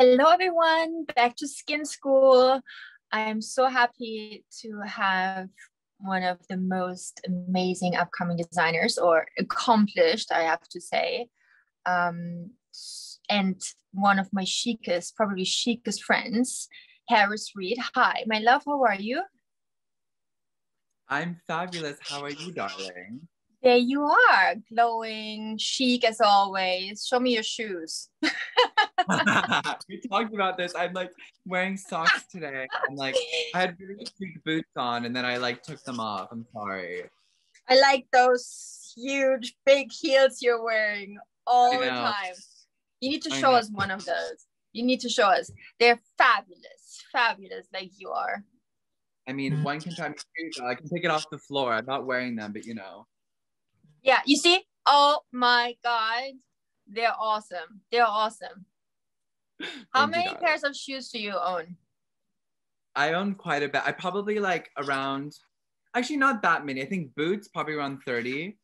Hello, everyone. Back to Skin School. I'm so happy to have one of the most amazing upcoming designers, or accomplished, I have to say, um, and one of my chicest, probably chicest friends, Harris Reed. Hi, my love. How are you? I'm fabulous. How are you, darling? There you are, glowing, chic as always. Show me your shoes. we talked about this. I'm like wearing socks today. I'm like, I had really chic boots on and then I like took them off. I'm sorry. I like those huge, big heels you're wearing all the time. You need to show us one of those. You need to show us. They're fabulous, fabulous, like you are. I mean, one can try me I can take it off the floor. I'm not wearing them, but you know. Yeah, you see? Oh my God. They're awesome. They're awesome. How Thank many pairs of shoes do you own? I own quite a bit. I probably like around, actually, not that many. I think boots, probably around 30.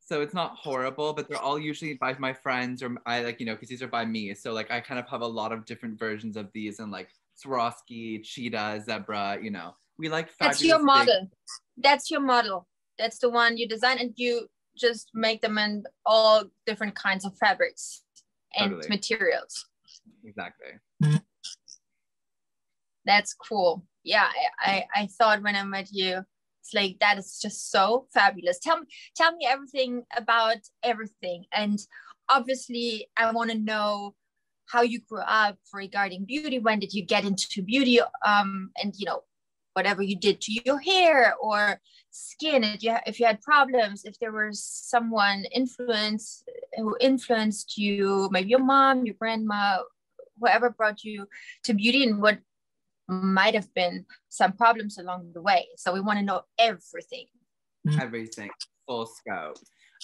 So it's not horrible, but they're all usually by my friends or I like, you know, because these are by me. So like I kind of have a lot of different versions of these and like Swarovski, cheetah, zebra, you know. We like That's your model. That's your model. That's the one you design and you just make them in all different kinds of fabrics and totally. materials. Exactly. That's cool. Yeah, I, I, I thought when I met you, it's like that is just so fabulous. Tell me, tell me everything about everything. And obviously I want to know how you grew up regarding beauty. When did you get into beauty? Um, and you know, whatever you did to your hair or skin if you, if you had problems if there was someone influence who influenced you maybe your mom your grandma whoever brought you to beauty and what might have been some problems along the way. So we want to know everything. Everything. Full scope.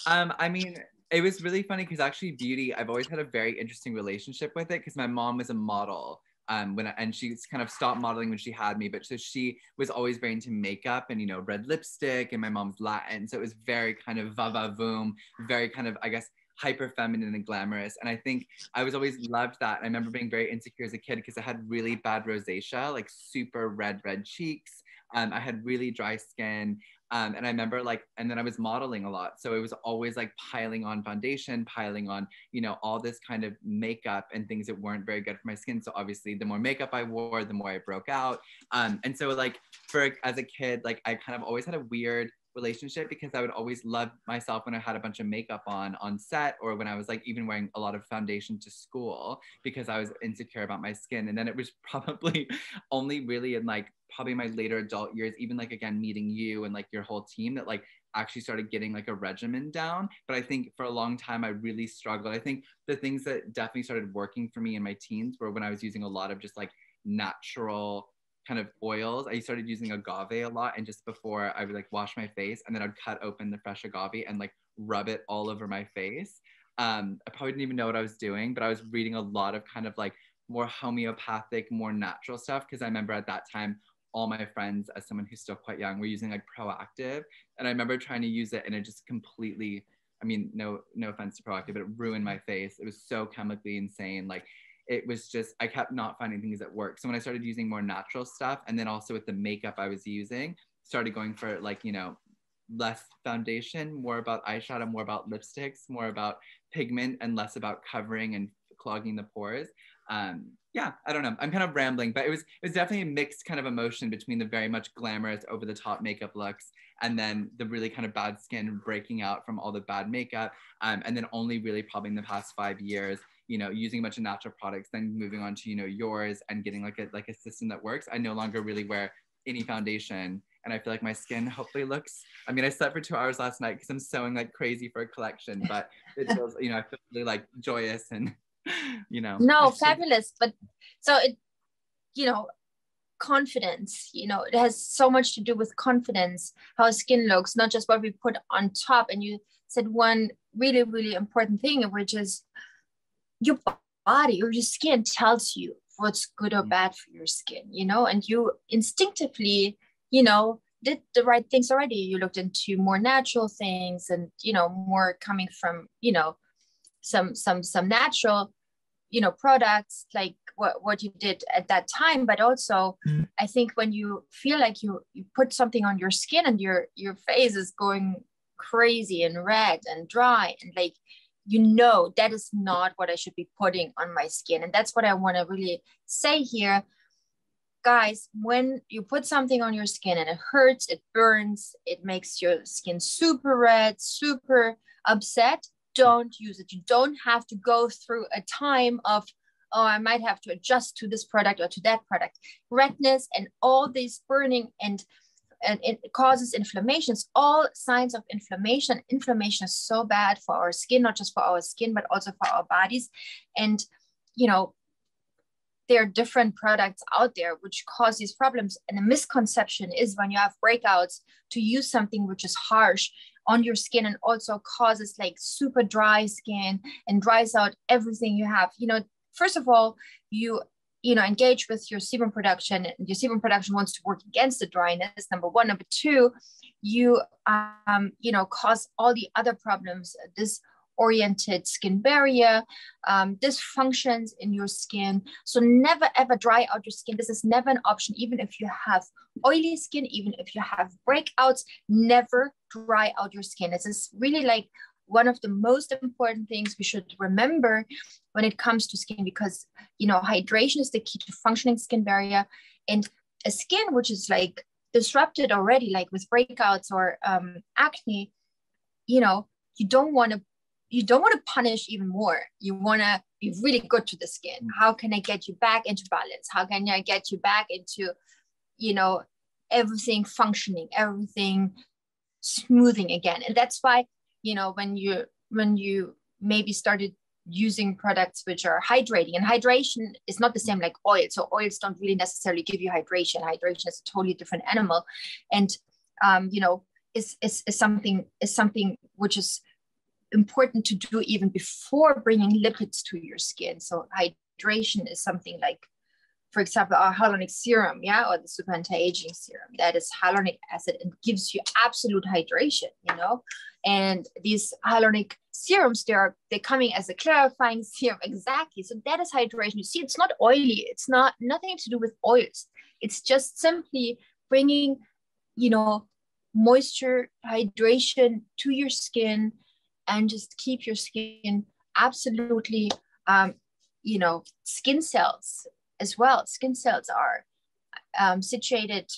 Um i mean it was really funny because actually beauty i've always had a very interesting relationship with it because my mom was a model um, when I, and she's kind of stopped modeling when she had me, but so she was always very into makeup and you know red lipstick, and my mom's Latin, so it was very kind of va va voom, very kind of I guess hyper feminine and glamorous. And I think I was always loved that. I remember being very insecure as a kid because I had really bad rosacea, like super red red cheeks. Um, I had really dry skin. Um, and I remember like, and then I was modeling a lot. So it was always like piling on foundation, piling on, you know, all this kind of makeup and things that weren't very good for my skin. So obviously the more makeup I wore, the more I broke out. Um, and so like for as a kid, like I kind of always had a weird relationship because I would always love myself when I had a bunch of makeup on on set or when I was like even wearing a lot of foundation to school because I was insecure about my skin. And then it was probably only really in like probably my later adult years, even like again meeting you and like your whole team that like actually started getting like a regimen down. But I think for a long time I really struggled. I think the things that definitely started working for me in my teens were when I was using a lot of just like natural kind of oils. I started using agave a lot, and just before I would like wash my face, and then I'd cut open the fresh agave and like rub it all over my face. Um, I probably didn't even know what I was doing, but I was reading a lot of kind of like more homeopathic, more natural stuff because I remember at that time all my friends, as someone who's still quite young, were using like Proactiv, and I remember trying to use it, and it just completely. I mean, no, no offense to Proactiv, but it ruined my face. It was so chemically insane. Like it was just I kept not finding things that work. So when I started using more natural stuff, and then also with the makeup I was using, started going for like you know less foundation, more about eyeshadow, more about lipsticks, more about pigment, and less about covering and clogging the pores. Um, yeah, I don't know. I'm kind of rambling, but it was it was definitely a mixed kind of emotion between the very much glamorous, over the top makeup looks, and then the really kind of bad skin breaking out from all the bad makeup, um, and then only really probably in the past five years you know using a bunch of natural products then moving on to you know yours and getting like a like a system that works i no longer really wear any foundation. And i feel like my skin hopefully looks i mean i slept for two hours last night because i'm sewing like crazy for a collection but it feels you know i feel really like joyous and you know no fabulous but so it you know confidence you know it has so much to do with confidence how skin looks not just what we put on top. And you said one really really important thing which is your body or your skin tells you what's good or mm. bad for your skin, you know, and you instinctively, you know, did the right things already. You looked into more natural things and, you know, more coming from, you know, some some some natural you know products like what, what you did at that time but also mm. i think when you feel like you you put something on your skin and your your face is going crazy and red and dry and like you know that is not what i should be putting on my skin and that's what i want to really say here guys when you put something on your skin and it hurts it burns it makes your skin super red super upset don't use it. You don't have to go through a time of, oh, I might have to adjust to this product or to that product. Redness and all this burning and and it causes inflammations, all signs of inflammation. Inflammation is so bad for our skin, not just for our skin, but also for our bodies. And, you know, there are different products out there which cause these problems. And the misconception is when you have breakouts to use something which is harsh on your skin and also causes like super dry skin and dries out everything you have you know first of all you you know engage with your sebum production and your sebum production wants to work against the dryness number one number two you um you know cause all the other problems this oriented skin barrier, um, dysfunctions in your skin. So never ever dry out your skin. This is never an option, even if you have oily skin, even if you have breakouts, never dry out your skin. This is really like one of the most important things we should remember when it comes to skin because you know hydration is the key to functioning skin barrier and a skin which is like disrupted already like with breakouts or um, acne you know you don't want to you don't want to punish even more. You want to be really good to the skin. Mm. How can I get you back into balance? How can I get you back into, you know, everything functioning, everything smoothing again? And that's why, you know, when you when you maybe started using products which are hydrating and hydration is not the same like oil so oils don't really necessarily give you hydration hydration is a totally different animal and um, you know is, is, is something is something which is important to do even before bringing lipids to your skin. So hydration is something like, for example, our hyaluronic serum, yeah, or the super anti-aging serum. That is hyaluronic acid and gives you absolute hydration, you know. And these hyaluronic serums, they are they're coming as a clarifying serum, exactly. So that is hydration. You see, it's not oily. It's not nothing to do with oils. It's just simply bringing, you know, moisture, hydration to your skin and just keep your skin absolutely, um, you know, skin cells as well. Skin cells are um, situated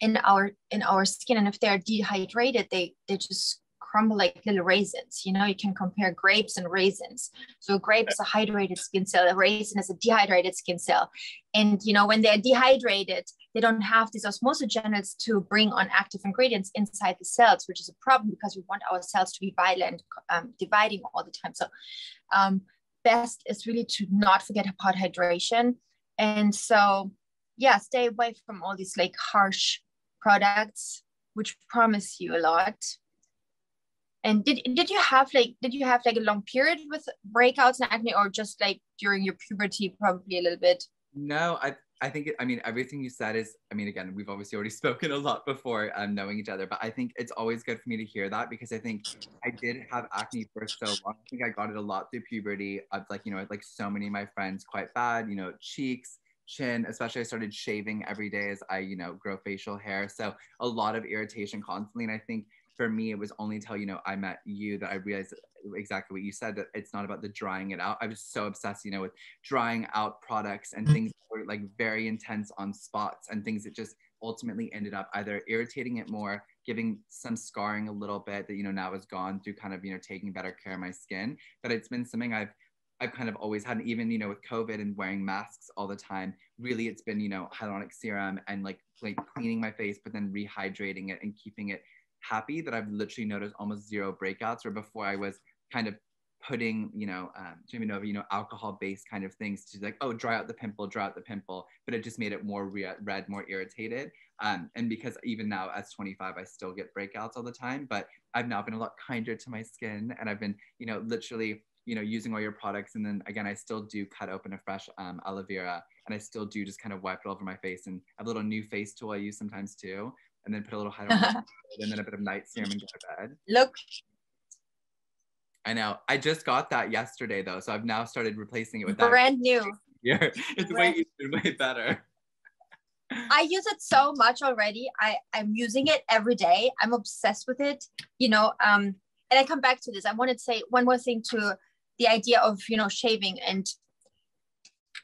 in our in our skin, and if they are dehydrated, they they just crumble like little raisins. You know, you can compare grapes and raisins. So a grape is a hydrated skin cell, a raisin is a dehydrated skin cell. And you know, when they're dehydrated, they don't have these osmosogens to bring on active ingredients inside the cells, which is a problem because we want our cells to be violent, um, dividing all the time. So um, best is really to not forget about hydration. And so, yeah, stay away from all these like harsh products, which promise you a lot and did did you have like did you have like a long period with breakouts and acne, or just like during your puberty, probably a little bit? No, I I think I mean everything you said is I mean again we've obviously already spoken a lot before um, knowing each other, but I think it's always good for me to hear that because I think I did have acne for so long. I think I got it a lot through puberty. I've like you know like so many of my friends quite bad. You know cheeks, chin especially i started shaving every day as i you know grow facial hair so a lot of irritation constantly and i think for me, it was only until, you know, I met you that I realized exactly what you said, that it's not about the drying it out. I was so obsessed, you know, with drying out products and mm-hmm. things that were like very intense on spots and things that just ultimately ended up either irritating it more, giving some scarring a little bit that, you know, now is gone through kind of, you know, taking better care of my skin. But it's been something I've I've kind of always had, even you know, with COVID and wearing masks all the time. Really, it's been you know hyaluronic serum and like like cleaning my face, but then rehydrating it and keeping it happy that I've literally noticed almost zero breakouts. Where before I was kind of putting, you know, um, Jimmy Nova, you know, alcohol-based kind of things to like, oh, dry out the pimple, dry out the pimple, but it just made it more re- red, more irritated. Um, and because even now, as 25, I still get breakouts all the time, but I've now been a lot kinder to my skin, and I've been, you know, literally, you know, using all your products, and then again, I still do cut open a fresh um, aloe vera, and I still do just kind of wipe it all over my face, and I have a little new face tool I use sometimes too and then put a little hyaluronic and then a bit of night serum and go to bed. Look. I know. I just got that yesterday though, so I've now started replacing it with that. Brand new. Yeah, it's way way better. I use it so much already. I I'm using it every day. I'm obsessed with it. You know, um, and I come back to this. I wanted to say one more thing to the idea of you know shaving and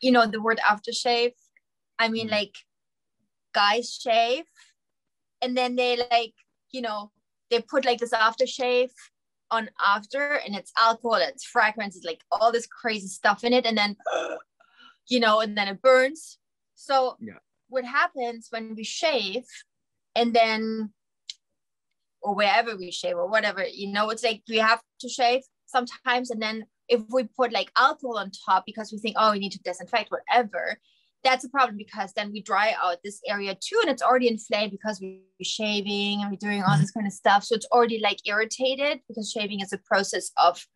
you know the word aftershave. I mean, mm like guys shave, and then they like you know they put like this aftershave on after and it's alcohol it's fragrance it's like all this crazy stuff in it. And then you know and then it burns. So yeah. what happens when we shave and then or wherever we shave or whatever you know it's like we have to shave sometimes. And then if we put like alcohol on top because we think oh we need to disinfect whatever that's a problem because then we dry out this area too and it's already inflamed because we're shaving and we're doing all this kind of stuff. So it's already like irritated because shaving is a process of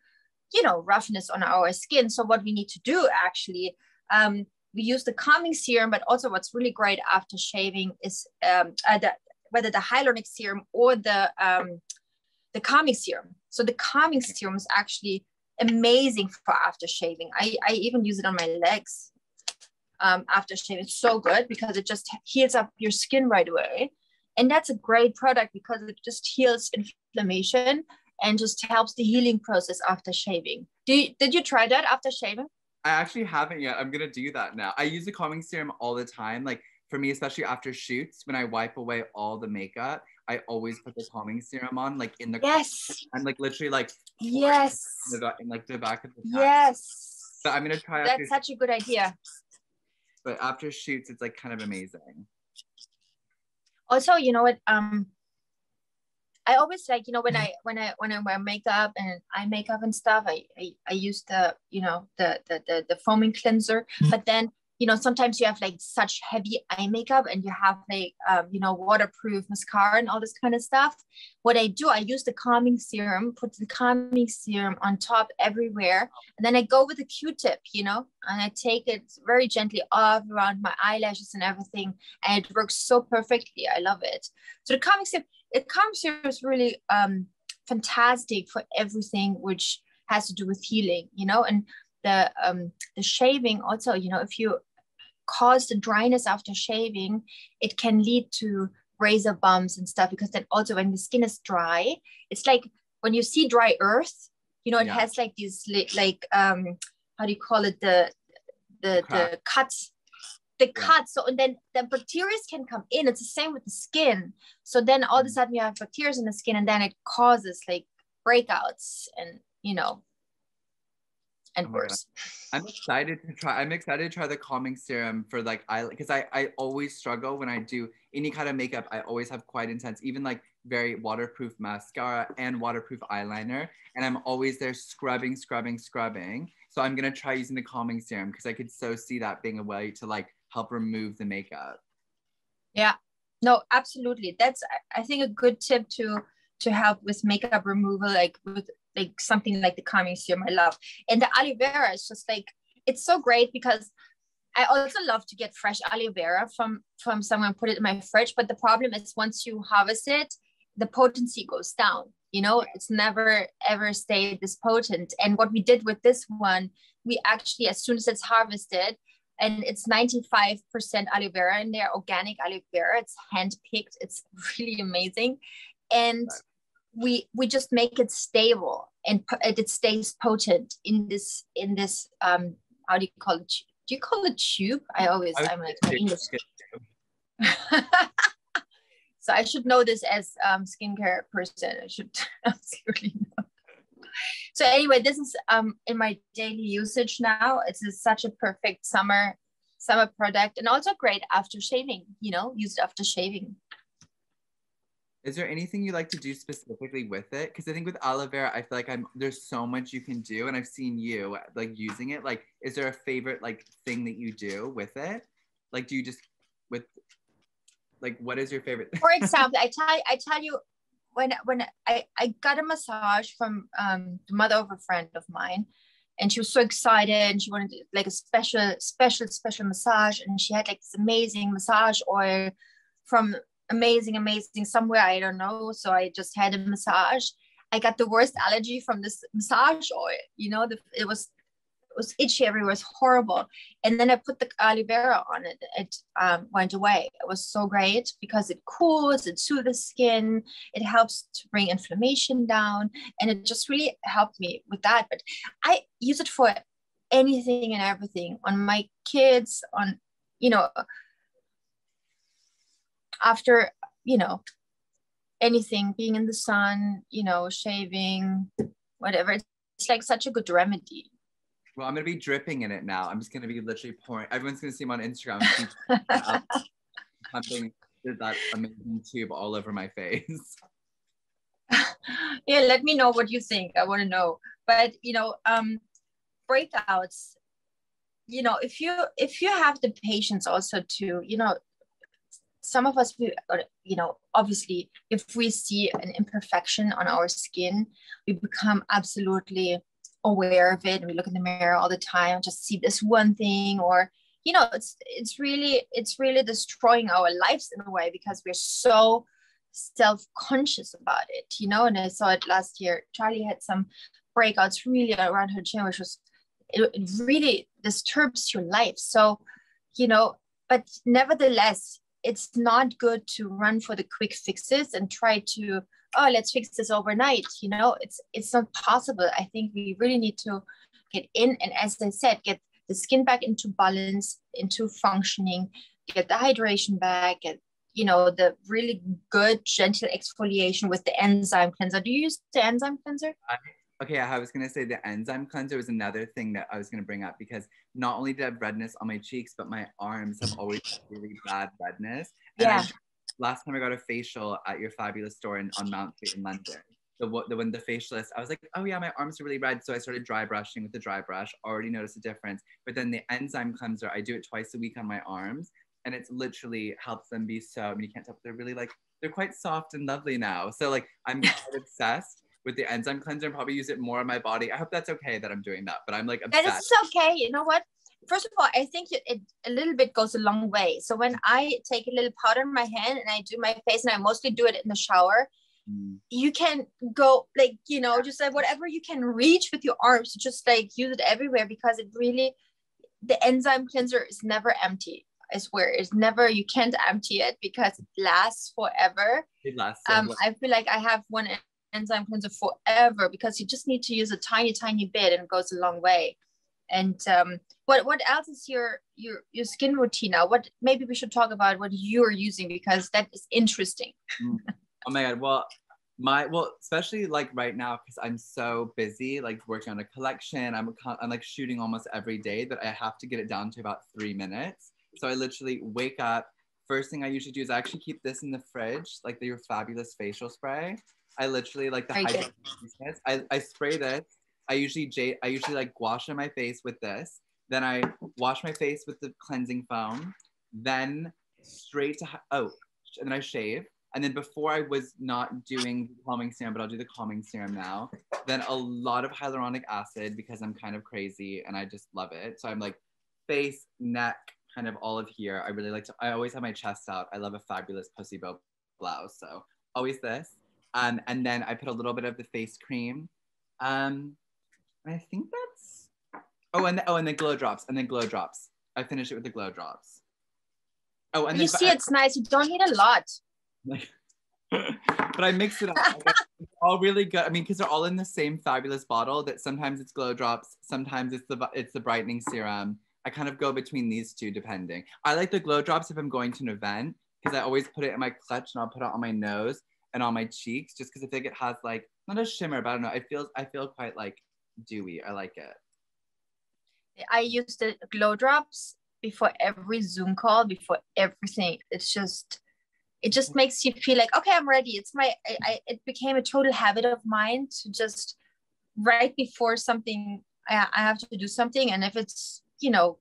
you know roughness on our skin. So what we need to do actually um, we use the calming serum but also what's really great after shaving is um, uh, the, whether the hyaluronic serum or the um, the calming serum. So the calming serum is actually amazing for after shaving. I, I even use it on my legs um, after shave. It's so good because it just heals up your skin right away. And that's a great product because it just heals inflammation and just helps the healing process after shaving. Do you, did you try that after shaving? I actually haven't yet. I'm gonna do that now. I use the calming serum all the time. Like for me, especially after shoots, when I wipe away all the makeup, I always put the calming serum on, like in the yes, and like literally like yes, in, the, in like the back of the yes. But I'm gonna try. That's such a good idea but after shoots it's like kind of amazing also you know what um I always like, you know, when I when I when I wear makeup and eye makeup and stuff, I I, I use the you know the, the the the foaming cleanser. But then you know sometimes you have like such heavy eye makeup and you have like um, you know waterproof mascara and all this kind of stuff. What i do i use the calming serum put the calming serum on top everywhere and then i go with a q-tip you know and i take it very gently off around my eyelashes and everything and it works so perfectly. I love it. So the calming serum the calming serum is really um, fantastic for everything which has to do with healing you know and the um, the shaving also you know if you cause the dryness after shaving, it can lead to razor bumps and stuff because then also when the skin is dry, it's like when you see dry earth, you know, it yeah. has like these like um how do you call it the the the, the cuts the yeah. cuts so and then the bacteria can come in it's the same with the skin so then all of a mm. sudden you have bacteria in the skin and then it causes like breakouts and you know and oh worse. I'm excited to try. I'm excited to try the calming serum for like I because I I always struggle when I do any kind of makeup. I always have quite intense, even like very waterproof mascara and waterproof eyeliner, and I'm always there scrubbing, scrubbing, scrubbing. So I'm gonna try using the calming serum because I could so see that being a way to like help remove the makeup. Yeah. No, absolutely. That's I think a good tip to to help with makeup removal, like with like something like the calming serum my love. And the aloe vera is just like it's so great because I also love to get fresh aloe vera from from someone put it in my fridge. But the problem is once you harvest it, the potency goes down. You know, it's never ever stayed this potent. And what we did with this one, we actually as soon as it's harvested, and it's 95% aloe vera in there, organic aloe vera. It's hand picked. It's really amazing. And we we just make it stable and it stays potent in this in this um how do you call it? Do you call it tube? I always I am like english so i should know this as um skincare person. I should absolutely know. So anyway this is um in my daily usage now. It's such a perfect summer summer product and also great after shaving you know used after shaving is there anything you like to do specifically with it? Because I think with aloe vera, I feel like I'm there's so much you can do, and I've seen you like using it. Like, is there a favorite like thing that you do with it? Like, do you just with like what is your favorite? For example, I tell I tell you when when I I got a massage from um, the mother of a friend of mine, and she was so excited and she wanted like a special special special massage, and she had like this amazing massage oil from amazing, amazing somewhere. I don't know. So I just had a massage. I got the worst allergy from this massage oil. You know, the, it was it was itchy everywhere. It was horrible. And then I put the aloe vera on it. It um, went away. It was so great because it cools, it soothes the skin, it helps to bring inflammation down, and it just really helped me with that. But I use it for anything and everything on my kids, on you know, after you know anything, being in the sun, you know, shaving, whatever. It's like such a good remedy. Well, I'm gonna be dripping in it now. I'm just gonna be literally pouring. Everyone's gonna see me on Instagram. pumping that amazing tube all over my face. yeah, let me know what you think. I want to know. But you know, um, breakouts. You know, if you if you have the patience also to, you know, some of us, we, uh, you know, obviously, if we see an imperfection on our skin, we become absolutely aware of it. And we look in the mirror all the time, just see this one thing, or you know, it's it's really it's really destroying our lives in a way because we're so self-conscious about it, you know. And I saw it last year. Charlie had some breakouts really around her chin, which was it, it really disturbs your life. So, you know, but nevertheless, it's not good to run for the quick fixes and try to oh let's fix this overnight you know? It's it's not possible. I think we really need to get in and as i said get the skin back into balance into functioning get the hydration back get you know the really good gentle exfoliation with the enzyme cleanser. Do you use the enzyme cleanser Okay, I was gonna say the enzyme cleanser was another thing that I was gonna bring up because not only did I have redness on my cheeks, but my arms have always really bad redness. And yeah. I, last time I got a facial at your fabulous store in, on Mount Street in London, the, the when the facialist, I was like, oh yeah, my arms are really red. So I started dry brushing with the dry brush. Already noticed a difference. But then the enzyme cleanser, I do it twice a week on my arms, and it's literally helps them be so. I mean, you can't tell, but they're really like they're quite soft and lovely now. So like I'm obsessed with the enzyme cleanser and probably use it more on my body. I hope that's okay that I'm doing that, but I'm like obsessed. That is okay. You know what? First of all, I think it, a little bit goes a long way. So when I take a little powder in my hand and I do my face, and I mostly do it in the shower, mm. you can go like you know just like whatever you can reach with your arms, just like use it everywhere because it really the enzyme cleanser is never empty. I swear, it's never you can't empty it because it lasts forever. It lasts. um, I feel like I have one enzyme cleanser forever because you just need to use a tiny, tiny bit and it goes a long way. And um, what what else is your your your skin routine now? What maybe we should talk about what you're using because that is interesting. Mm. oh my god! Well, my well, especially like right now because I'm so busy, like working on a collection. I'm I'm like shooting almost every day that I have to get it down to about three minutes. So I literally wake up. First thing I usually do is I actually keep this in the fridge, like your fabulous facial spray. I literally like the I, I, I spray this. I usually j I usually like wash on my face with this. Then I wash my face with the cleansing foam. Then straight to oh, and then I shave. And then before I was not doing the calming serum, but I'll do the calming serum now. Then a lot of hyaluronic acid because I'm kind of crazy and I just love it. So I'm like face, neck, kind of all of here. I really like to. I always have my chest out. I love a fabulous pussy bow blouse. So always this. Um, and then I put a little bit of the face cream. Um, I think that's, oh, and the, oh, and then glow drops, and then glow drops. I finish it with the glow drops. Oh, and you see, I, it's nice. You don't need a lot. but I mix it up. it's all really good. I mean, because they're all in the same fabulous bottle. That sometimes it's glow drops, sometimes it's the it's the brightening serum. I kind of go between these two depending. I like the glow drops if I'm going to an event because I always put it in my clutch and I'll put it on my nose and on my cheeks just because I think it has like not a shimmer, but I don't know. I feel I feel quite like dewy. I like it. I use the glow drops before every Zoom call, before everything. It's just it just makes you feel like okay, I'm ready. It's my I, I it became a total habit of mine to just right before something I, I have to do something, and if it's you know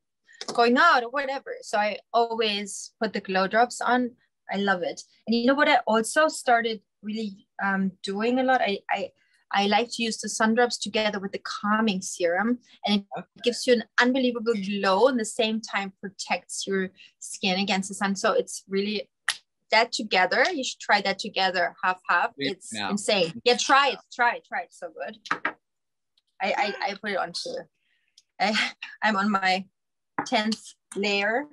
going out or whatever, so I always put the glow drops on I love it. And you know what? I also started really um, doing a lot. I, I I like to use the sun drops together with the calming serum, and it gives you an unbelievable glow, and the same time protects your skin against the sun. So it's really that together. You should try that together, half half. It's insane. Yeah, try it. Try it. Try it. So good. I I, I put it on too. I I'm on my tenth layer.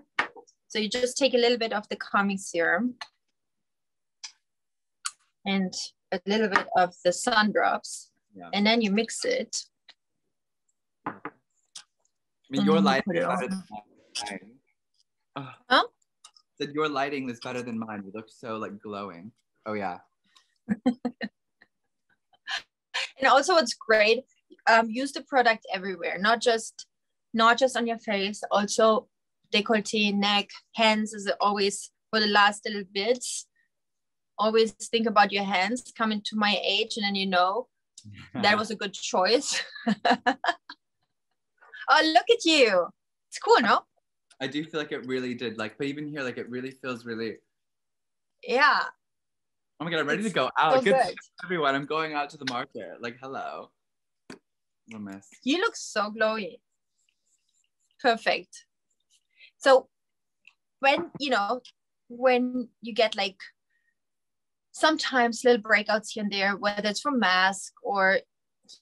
So you just take a little bit of the calming serum and a little bit of the sun drops, yeah. and then you mix it. I mean, your lighting is better than mine. Huh? Said your lighting is better than mine. You look so like glowing. Oh yeah. and also, what's great, um, use the product everywhere, not just not just on your face, also décolleté, neck, hands is always for the last little bits always think about your hands coming to my age and then you know that was a good choice. Oh look at you. It's cool no? I do feel like it really did like but even here like it really feels really yeah. Oh my god i'm ready it's to go out. so good, good. everyone. I'm going out to the market. Like hello. What a mess you look so glowy. Perfect so when you know when you get like sometimes little breakouts here and there, whether it's from mask or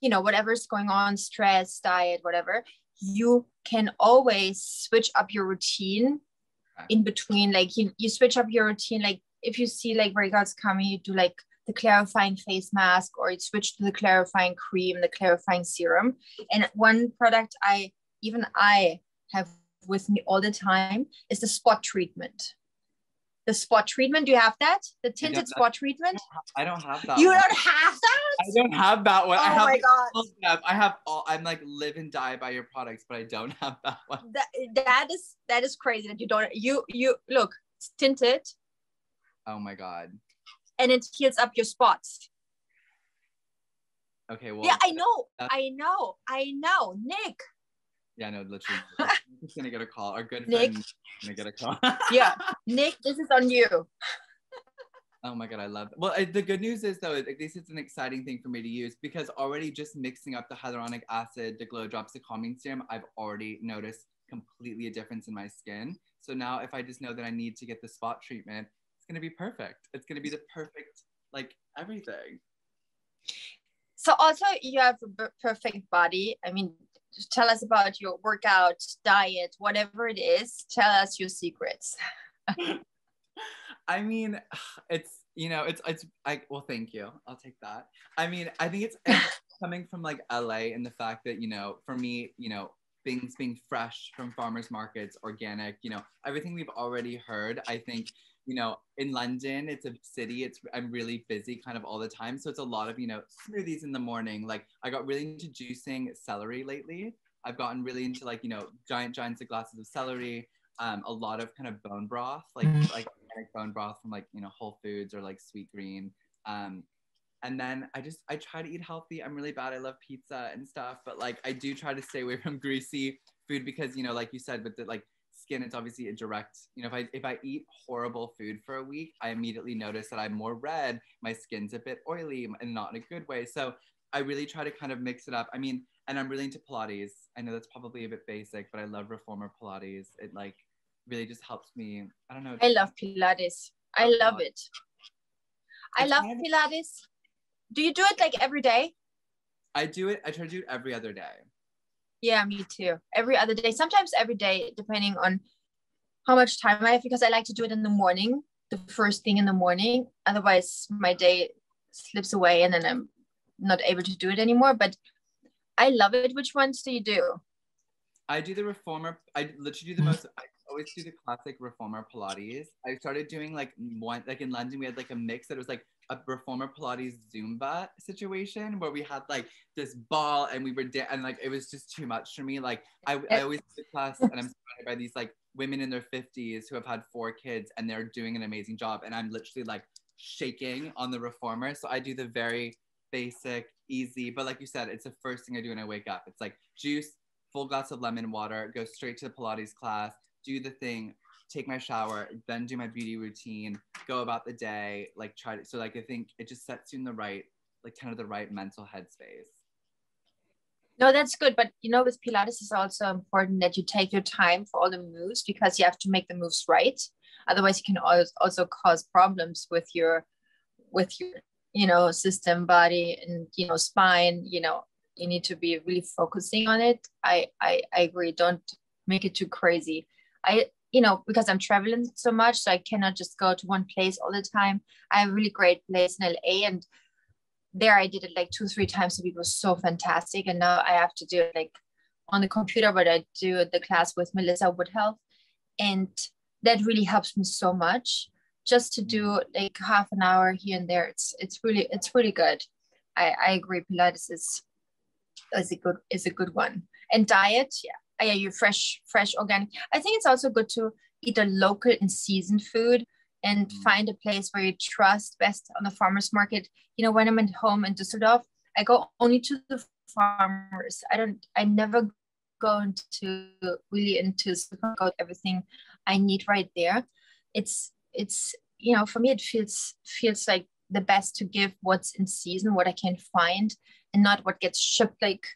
you know whatever's going on, stress, diet, whatever, you can always switch up your routine in between. Like you, you switch up your routine. Like if you see like breakouts coming, you do like the clarifying face mask or you switch to the clarifying cream, the clarifying serum. And one product I even I have with me all the time is the spot treatment the spot treatment. Do you have that? The tinted spot treatment? I don't have that. You one. don't have that? I don't have that one. Oh I have my god! I have all. I'm like live and die by your products, but I don't have that one. That that is that is crazy that you don't. You you look it's tinted. Oh my god! And it heals up your spots. Okay, well. Yeah, I know. I know. I know, Nick. Yeah, no, literally. I'm just gonna get a call. Our good Nick, friend gonna get a call. yeah, Nick, this is on you. Oh my god, I love it. Well, the good news is though, at least it's an exciting thing for me to use because already just mixing up the hyaluronic acid, the glow drops, the calming serum, I've already noticed completely a difference in my skin. So now if I just know that I need to get the spot treatment, it's gonna be perfect. It's gonna be the perfect like everything. So also you have a perfect body. I mean, tell us about your workout, diet, whatever it is. Tell us your secrets. I mean, it's you know, it's it's I well, thank you. I'll take that. I mean, I think it's, it's coming from like LA and the fact that you know, for me, you know, things being fresh from farmers markets, organic, you know, everything we've already heard. I think you know, in London, it's a city. It's I'm really busy kind of all the time. So it's a lot of, you know, smoothies in the morning. Like I got really into juicing celery lately. I've gotten really into like, you know, giant giants of glasses of celery, um, a lot of kind of bone broth, like mm. like bone broth from like, you know, Whole Foods or like Sweetgreen. Um, and then I just I try to eat healthy. I'm really bad. I love pizza and stuff, but like I do try to stay away from greasy food because you know, like you said, with the like skin it's obviously a direct you know if i if i eat horrible food for a week i immediately notice that i'm more red my skin's a bit oily and not in a good way. So i really try to kind of mix it up. I mean and i'm really into pilates. I know that's probably a bit basic but i love reformer pilates. It like really just helps me. I don't know. I love pilates. I love it. I it's love kind of, pilates. Do you do it like every day? I do it i try to do it every other day yeah, me too. Every other day, sometimes every day, depending on how much time I have, because I like to do it in the morning, the first thing in the morning. Otherwise, my day slips away and then I'm not able to do it anymore. But I love it. Which ones do you do? I do the reformer. I literally do the mm. most. I always do the classic reformer Pilates. I started doing like one, like in London, we had like a mix that was like a reformer Pilates Zumba situation where we had like this ball and we were da- and like it was just too much for me. Like I, I always do class and I'm surrounded by these like women in their 50s who have had four kids and they're doing an amazing job. And I'm literally like shaking on the reformer. So I do the very basic, easy, but like you said, it's the first thing I do when I wake up. It's like juice, full glass of lemon water, go straight to the Pilates class, do the thing, take my shower, then do my beauty routine, go about the day, like try to, so like I think it just sets you in the right, like kind of the right mental headspace. No, that's good. But you know, with Pilates, it's also important that you take your time for all the moves because you have to make the moves right. otherwise you can also cause problems with your with your you know system body and you know spine you know you need to be really focusing on it i i, I agree don't make it too crazy i you know because i'm traveling so much so i cannot just go to one place all the time. I have a really great place in la and there i did it like two three times a week it was so fantastic. And now i have to do it like on the computer but i do the class with Melissa Wood Health and that really helps me so much just to do like half an hour here and there. It's it's really it's really good. I i agree pilates is is a good is a good one. And diet yeah yeah you fresh fresh organic. I think it's also good to eat a local and seasoned food and mm. find a place where you trust best on the farmers market. You know when i'm at home in düsseldorf i go only to the farmers. I don't i never go into really into supermarket everything i need right there. It's it's you know for me it feels feels like the best to give what's in season what i can find and not what gets shipped like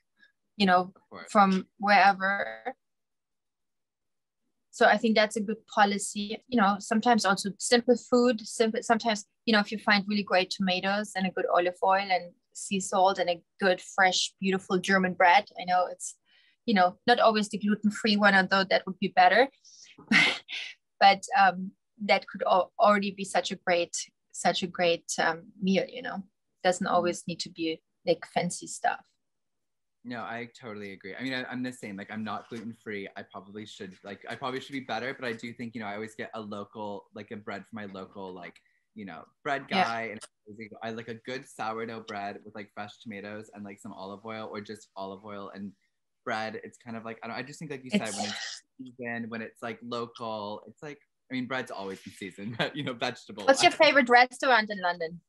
you know from wherever. So i think that's a good policy. You know sometimes also simple food simple sometimes you know if you find really great tomatoes and a good olive oil and sea salt and a good fresh beautiful german bread i know it's you know not always the gluten-free one although that would be better. But um, that could already be such a great such a great um, meal you know. Doesn't always need to be like fancy stuff no i totally agree i mean I, am the same like i'm not gluten free i probably should like i probably should be better but i do think you know i always get a local like a bread from my local like you know bread guy yeah. and i like a good sourdough bread with like fresh tomatoes and like some olive oil or just olive oil and bread it's kind of like i don't i just think like you said it's, when it's vegan when it's like local it's like I mean, bread's always in season, but you know, vegetables. What's your favorite restaurant in London?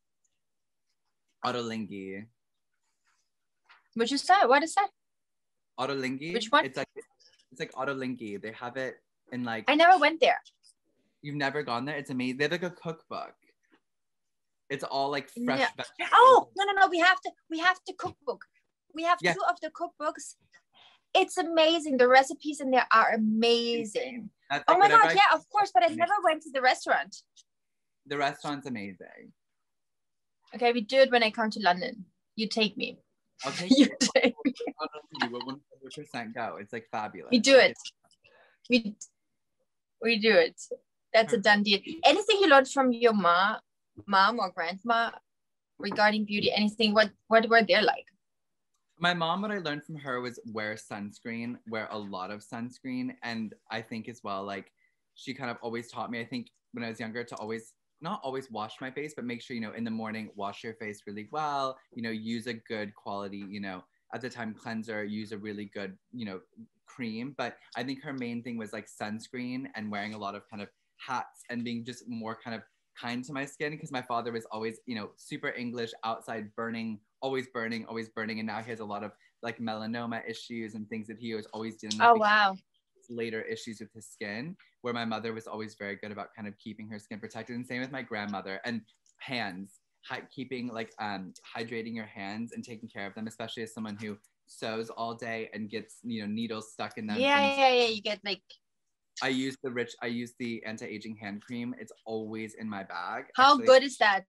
Ottolenghi. Which is that? What is that? Ottolenghi. Which one? It's like it's like Ottolenghi. They have it in like. I never went there. You've never gone there? It's amazing. They have like a cookbook. It's all like fresh. Yeah. Oh no no no! We have to we have to cookbook. We have yes. two of the cookbooks. It's amazing. The recipes in there are amazing. That's oh my god, I, yeah, of course, but I never went to the restaurant. The restaurant's amazing. Okay, we do it when I come to London. You take me. I'll take you. take me. You will 100% go. It's like fabulous. We do it. We we do it. That's a done deal. Anything you learned from your mom, mom or grandma regarding beauty? Anything? What what were they like? my mom, what I learned from her was wear sunscreen, wear a lot of sunscreen. And I think as well, like she kind of always taught me, I think when I was younger, to always not always wash my face, but make sure, you know, in the morning, wash your face really well, you know, use a good quality, you know, at the time cleanser, use a really good, you know, cream. But I think her main thing was like sunscreen and wearing a lot of kind of hats and being just more kind of kind to my skin because my father was always, you know, super English outside burning always burning, always burning, and now he has a lot of like melanoma issues and things that he was always dealing oh, with. Oh wow! Later issues with his skin, where my mother was always very good about kind of keeping her skin protected, and same with my grandmother and hands, hi- keeping like um hydrating your hands and taking care of them, especially as someone who sews all day and gets you know needles stuck in them. Yeah, yeah, yeah. You get like I use the rich. I use the anti-aging hand cream. It's always in my bag. How Actually, good is that?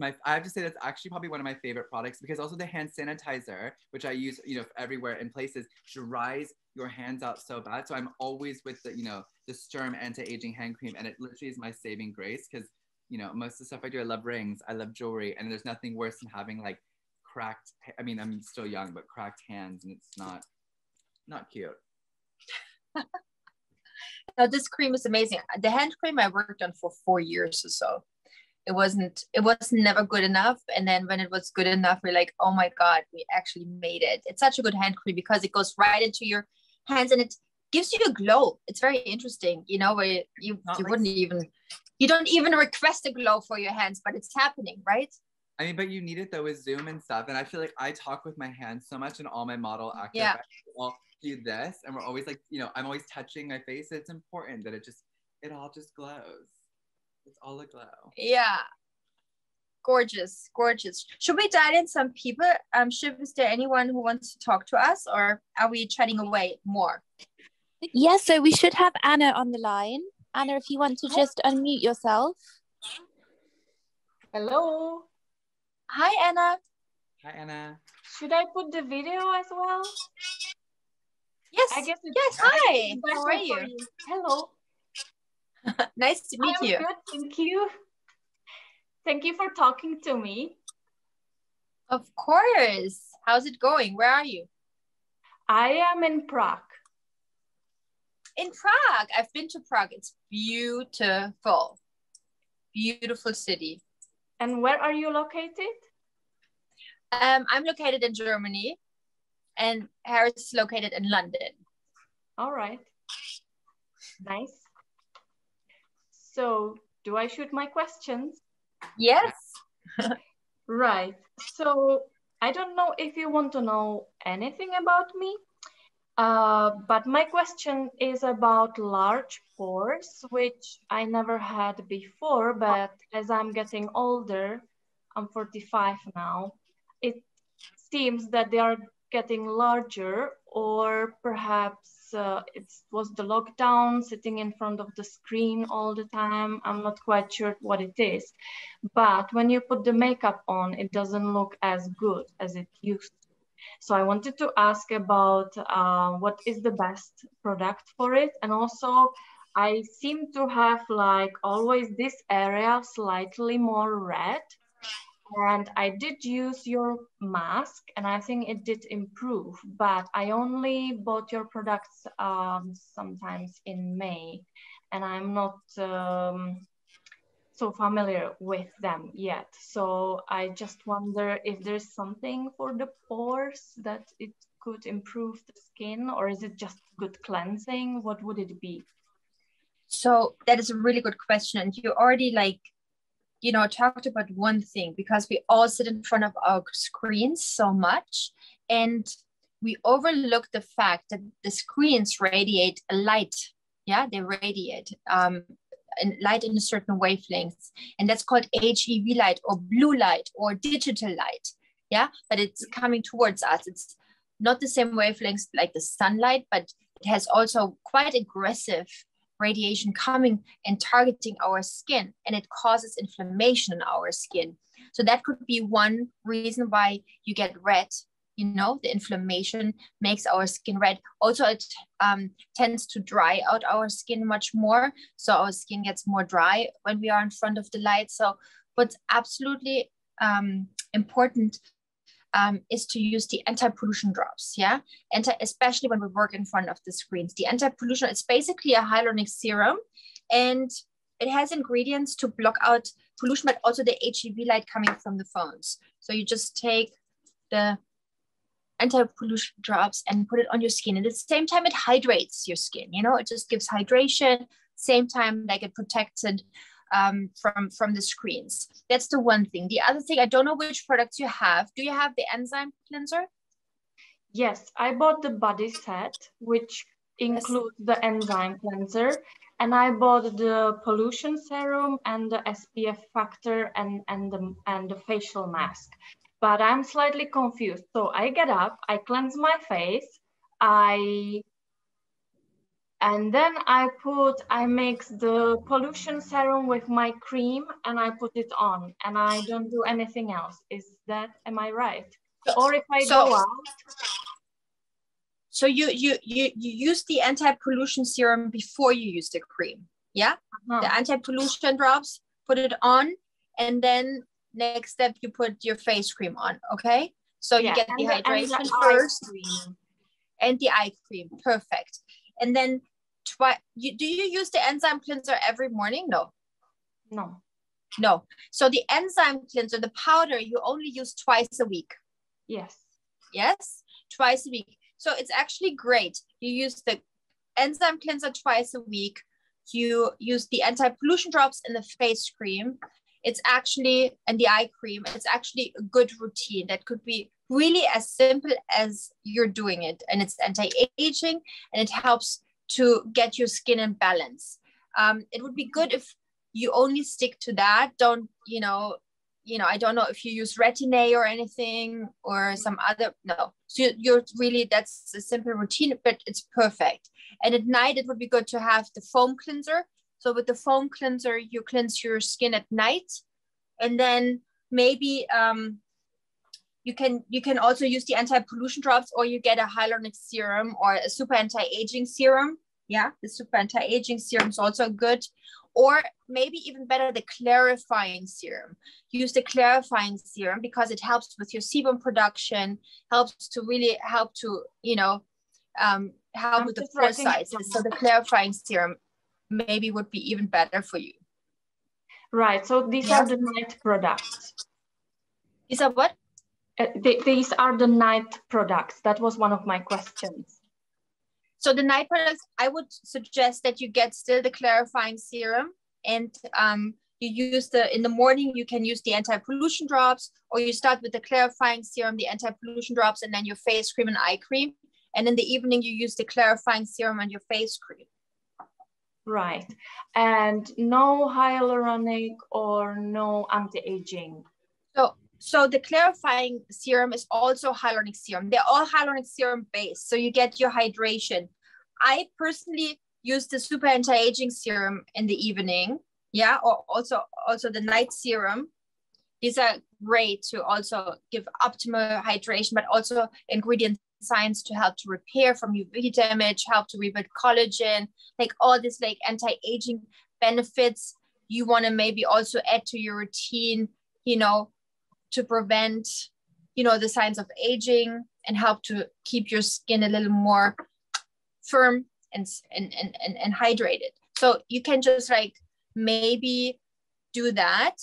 My I have to say that's actually probably one of my favorite products because also the hand sanitizer, which I use, you know, everywhere in places, dries your hands out so bad. So I'm always with the, you know, the Sturm anti-aging hand cream, and it literally is my saving grace because, you know, most of the stuff I do, I love rings, I love jewelry, and there's nothing worse than having like cracked. I mean, I'm still young, but cracked hands, and it's not, not cute. now this cream is amazing. The hand cream I worked on for four years or so it wasn't it was never good enough and then when it was good enough we're like oh my god we actually made it it's such a good hand cream because it goes right into your hands and it gives you a glow it's very interesting you know where you you, you wouldn't even you don't even request a glow for your hands but it's happening right I mean, but you need it though with Zoom and stuff. And I feel like I talk with my hands so much in all my model active. Yeah. I'll do this, and we're always like, you know, I'm always touching my face. It's important that it just, it all just glows. It's all a glow. Yeah. Gorgeous, gorgeous. Should we dial in some people? Um, Shiv, is there anyone who wants to talk to us or are we chatting away more? Yeah, so we should have Anna on the line. Anna, if you want to just unmute yourself. Hello. Hi, Anna. Hi, Anna. Should I put the video as well? Yes. I guess it's yes. Hi. How are you? you? Hello. nice to meet I'm you. Good, thank you. Thank you for talking to me. Of course. How's it going? Where are you? I am in Prague. In Prague. I've been to Prague. It's beautiful. Beautiful city. And where are you located? Um, I'm located in Germany and Harris is located in London. All right. Nice. So do I shoot my questions? Yes. right. So I don't know if you want to know anything about me, uh, but my question is about large pores, which I never had before, but as I'm getting older, I'm 45 now, it seems that they are getting larger or perhaps uh, it was the lockdown sitting in front of the screen all the time. I'm not quite sure what it is but when you put the makeup on it doesn't look as good as it used to. So i wanted to ask about uh, what is the best product for it? And also i seem to have like always this area slightly more red and I did use your mask and I think it did improve, but I only bought your products um, sometimes in May and I'm not um, so familiar with them yet. So I just wonder if there's something for the pores that it could improve the skin or is it just good cleansing? What would it be? So that is a really good question. And you already like you know talked about one thing because we all sit in front of our screens so much and we overlook the fact that the screens radiate a light. Yeah they radiate um, light in a certain wavelength and that's called hev light or blue light or digital light. Yeah but it's coming towards us. It's not the same wavelengths like the sunlight but it has also quite aggressive radiation coming and targeting our skin and it causes inflammation in our skin. So that could be one reason why you get red. You know, the inflammation makes our skin red. Also, it um, tends to dry out our skin much more. So our skin gets more dry when we are in front of the light. So what's absolutely um, important um, is to use the anti-pollution drops, yeah? Especially when we work in front of the screens. The anti-pollution is basically a hyaluronic serum and it has ingredients to block out pollution, but also the HEV light coming from the phones. So you just take the anti-pollution drops and put it on your skin. And at the same time, it hydrates your skin, you know, it just gives hydration, same time like it protects it um, from from the screens. That's the one thing. The other thing, I don't know which products you have. Do you have the enzyme cleanser? Yes, I bought the body set, which includes yes. the enzyme cleanser, and I bought the pollution serum and the SPF factor and and the and the facial mask. But I'm slightly confused. So I get up, I cleanse my face, I and then I put, I mix the pollution serum with my cream and I put it on and I don't do anything else. Is that, am I right? Or if I so, go out. So you, you, you, you use the anti-pollution serum before you use the cream, yeah? Uh -huh. The anti-pollution drops, put it on and then next step you put your face cream on, okay? So yeah, you get the hydration the first and the eye cream, perfect. And then twice. You, do you use the enzyme cleanser every morning? No. No. No. So the enzyme cleanser, the powder, you only use twice a week. Yes. Yes, twice a week. So it's actually great. You use the enzyme cleanser twice a week. You use the anti-pollution drops in the face cream. It's actually, and the eye cream, it's actually a good routine that could be really as simple as you're doing it. And it's anti-aging and it helps to get your skin in balance. Um, it would be good if you only stick to that. Don't, you know, you know, I don't know if you use retin-A or anything or some other, no. So you're really, that's a simple routine, but it's perfect. And at night, it would be good to have the foam cleanser. So with the foam cleanser, you cleanse your skin at night, and then maybe um, you can you can also use the anti-pollution drops, or you get a hyaluronic serum or a super anti-aging serum. Yeah, the super anti-aging serum is also good. Or maybe even better, the clarifying serum. Use the clarifying serum because it helps with your sebum production, helps to really help to, you know, um, help I'm with the pore sizes. So the clarifying serum maybe would be even better for you. Right. So these are the night products. These are what? Uh, these are the night products. That was one of my questions. So the night products, I would suggest that you get still the clarifying serum and um, you use the, in the morning, you can use the anti-pollution drops or you start with the clarifying serum, the anti-pollution drops, and then your face cream and eye cream. And in the evening, you use the clarifying serum and your face cream. Right. And no hyaluronic or no anti-aging. So, so the clarifying serum is also hyaluronic serum. They're all hyaluronic serum based. So you get your hydration. I personally use the super anti-aging serum in the evening. Yeah, or also also the night serum. These are great to also give optimal hydration, but also ingredient science to help to repair from UV damage, help to rebuild collagen, like all this like anti-aging benefits you want to maybe also add to your routine, you know, to prevent, you know, the signs of aging and help to keep your skin a little more firm and, and, and, and, and hydrated. So you can just like maybe do that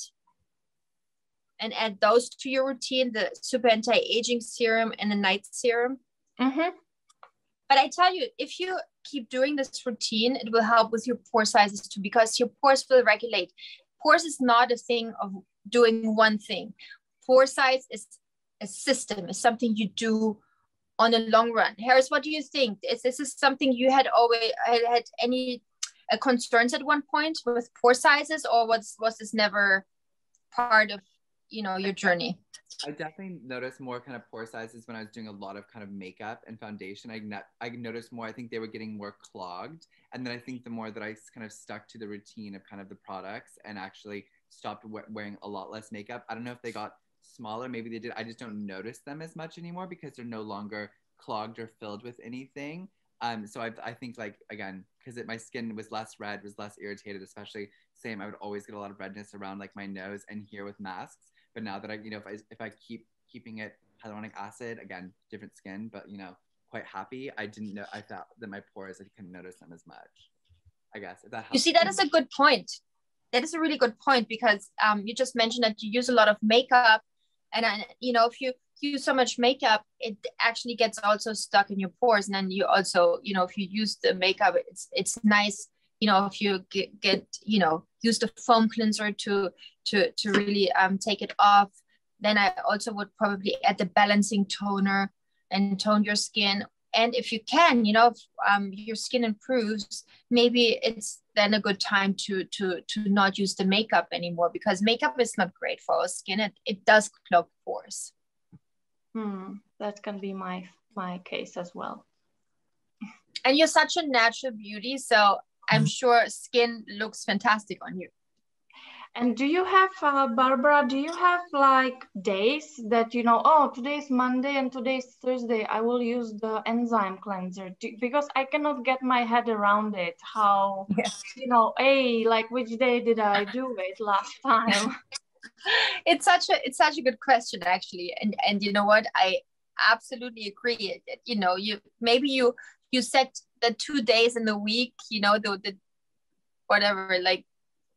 and add those to your routine the super anti-aging serum and the night serum Mm-hmm. But I tell you, if you keep doing this routine, it will help with your pore sizes too, because your pores will regulate. Pores is not a thing of doing one thing. Pore size is a system, is something you do on a long run. Harris, what do you think? Is this is something you had always had, any uh, concerns at one point with pore sizes, or was was this never part of you know your journey? I definitely noticed more kind of pore sizes when I was doing a lot of kind of makeup and foundation. I ne- I noticed more. I think they were getting more clogged, and then I think the more that I kind of stuck to the routine of kind of the products and actually stopped wearing a lot less makeup. I don't know if they got smaller. Maybe they did. I just don't notice them as much anymore because they're no longer clogged or filled with anything. Um, so I, I think like again because my skin was less red, was less irritated, especially same. I would always get a lot of redness around like my nose and here with masks. But now that I, you know, if I if I keep keeping it hyaluronic acid, again, different skin, but you know, quite happy. I didn't know. I thought that my pores, I couldn't notice them as much. I guess if that helps. You see, that is a good point. That is a really good point because um, you just mentioned that you use a lot of makeup, and uh, you know, if you use so much makeup, it actually gets also stuck in your pores, and then you also, you know, if you use the makeup, it's it's nice you know if you get, get you know use the foam cleanser to to to really um, take it off then i also would probably add the balancing toner and tone your skin. And if you can you know if um, your skin improves maybe it's then a good time to to to not use the makeup anymore because makeup is not great for our skin. It, it does clog pores. Hmm that can be my my case as well. And you're such a natural beauty so I'm sure skin looks fantastic on you. And do you have, uh, Barbara, do you have like days that you know, oh, today's Monday and today's Thursday, I will use the enzyme cleanser do, because I cannot get my head around it. How, you know, hey, like which day did I do it last time? it's such a it's such a good question actually and and you know what i absolutely agree that you know you maybe you you set the two days in the week, you know, the, the whatever, like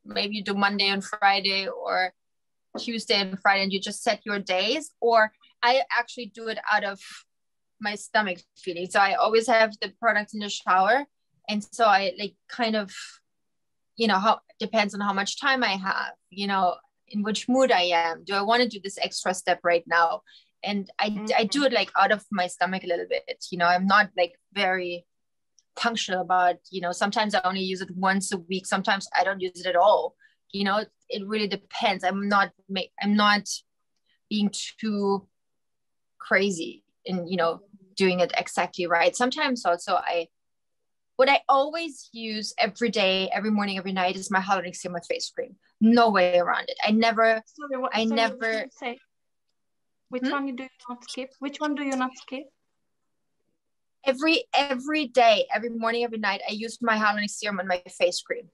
maybe you do Monday and Friday or Tuesday and Friday and you just set your days, or I actually do it out of my stomach feeling. So I always have the product in the shower. And so I like kind of, you know, how depends on how much time I have, you know, in which mood I am. Do I want to do this extra step right now? And I, mm-hmm. I do it like out of my stomach a little bit, you know, I'm not like very punctual about you know sometimes i only use it once a week sometimes i don't use it at all you know it really depends i'm not i'm not being too crazy in you know doing it exactly right sometimes also i what I always use every day, every morning, every night is my hyaluronic serum face cream. No way around it. I never, Sorry, what, I sorry, never- say. Which Hmm? one do you not skip? Which one do you not skip? Every every day, every morning, every night, I use my hyaluronic serum and my face cream.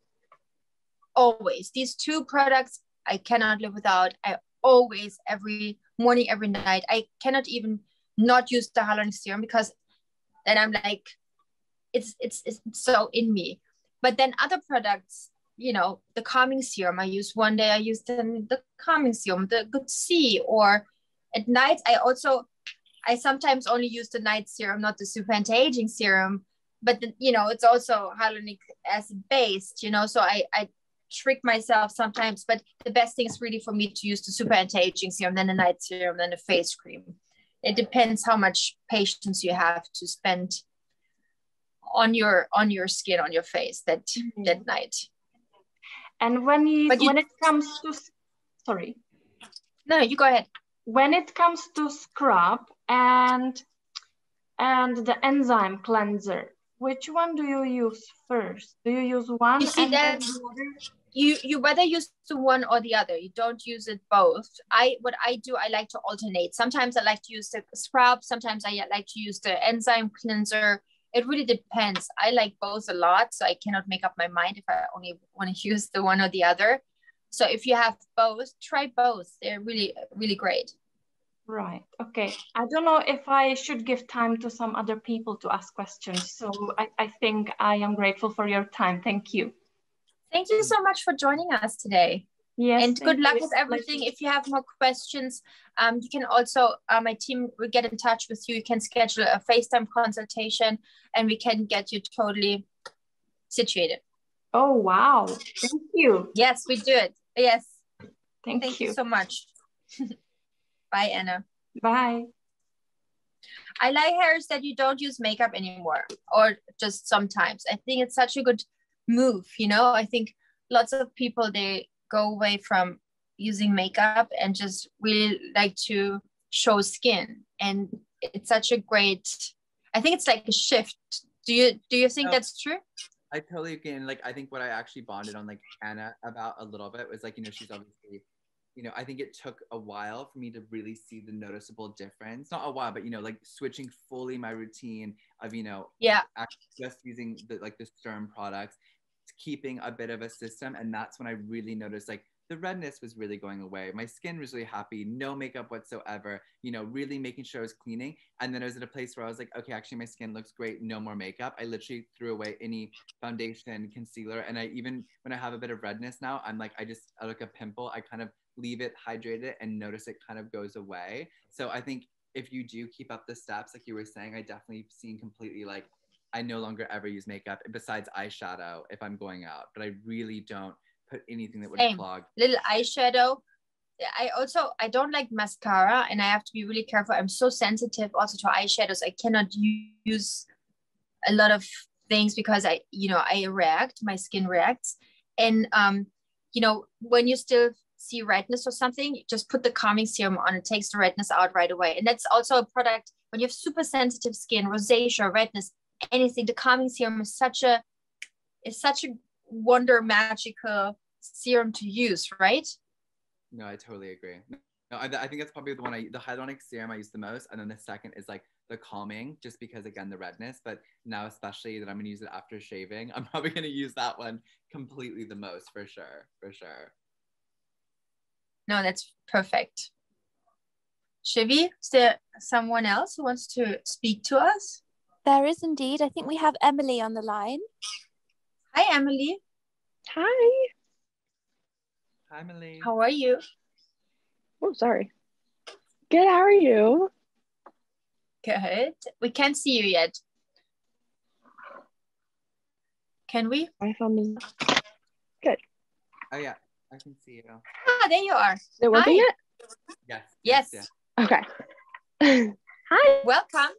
Always. These two products I cannot live without. I always, every morning, every night. I cannot even not use the hyaluronic serum because then I'm like, it's it's it's so in me. But then other products, you know, the calming serum I use one day, I use the, the calming serum, the good C, or at night I also I sometimes only use the night serum, not the super anti-aging serum. But the, you know, it's also hyaluronic acid based, you know. So I I trick myself sometimes, but the best thing is really for me to use the super anti-aging serum, then the night serum, then the face cream. It depends how much patience you have to spend on your on your skin, on your face that mm-hmm. that night. And when you, you- when it comes to sorry, No, you go ahead. when it comes to scrub and and the enzyme cleanser, which one do you use first? Do you use one You see, and then that's- the other? you you whether use the one or the other. You don't use it both. I what i do i like to alternate. Sometimes i like to use the scrub. Sometimes i like to use the enzyme cleanser. It really depends. I like both a lot so i cannot make up my mind if i only want to use the one or the other. So if you have both try both. They're really really great Right. Okay. I don't know if I should give time to some other people to ask questions. So I, I think I am grateful for your time. Thank you. thank you so much for joining us today Yes. and good luck with everything. If you have more questions, um, you can also, uh, my team will get in touch with you. You can schedule a FaceTime consultation and we can get you totally situated. Oh, wow. Thank you. Yes, we do it. Yes. Thank, Thank you. you so much. Bye, Anna. Bye. I like Harris that you don't use makeup anymore or just sometimes. I think it's such a good move, you know? I think lots of people they go away from using makeup and just really like to show skin and it's such a great I think it's like a shift. Do you do you think No. that's true? I totally agree. And like, I think what I actually bonded on like Anna about a little bit was like, you know, she's obviously, you know, I think it took a while for me to really see the noticeable difference. Not a while, but you know, like switching fully my routine of, you know, Yeah. just using the like the Sturm products, keeping a bit of a system. And that's when I really noticed like the redness was really going away. My skin was really happy, no makeup whatsoever, you know, really making sure I was cleaning. And then I was at a place where I was like, okay, actually my skin looks great, no more makeup. I literally threw away any foundation, concealer. And I even when I have a bit of redness now, I'm like, I just I look a pimple, I kind of leave it hydrated and notice it kind of goes away. So I think if you do keep up the steps, like you were saying, I definitely seen completely like I no longer ever use makeup besides eyeshadow if I'm going out, but I really don't put anything that would Same. clog. little eyeshadow. I also I don't like mascara and I have to be really careful. I'm so sensitive also to eyeshadows. I cannot use a lot of things because I you know I react, my skin reacts. And um, you know, when you still see redness or something, just put the calming serum on. It takes the redness out right away. And that's also a product when you have super sensitive skin, rosacea, redness, anything. The calming serum is such a is such a wonder magical serum to use, right? No, I totally agree. No, I, I think that's probably the one I the hyaluronic serum I use the most, and then the second is like the calming, just because again the redness. But now especially that I'm gonna use it after shaving, I'm probably gonna use that one completely the most for sure, for sure. No, that's perfect. Shivi, is there someone else who wants to speak to us? There is indeed. I think we have Emily on the line. Hi, Emily. Hi. Hi, Emily. How are you? Oh, sorry. Good. How are you? Good. We can't see you yet. Can we? My phone is. Is Oh yeah, I can see you. Ah, there you are. it working Hi. yet? Yes. Yes. yes. Okay. Hi. Welcome.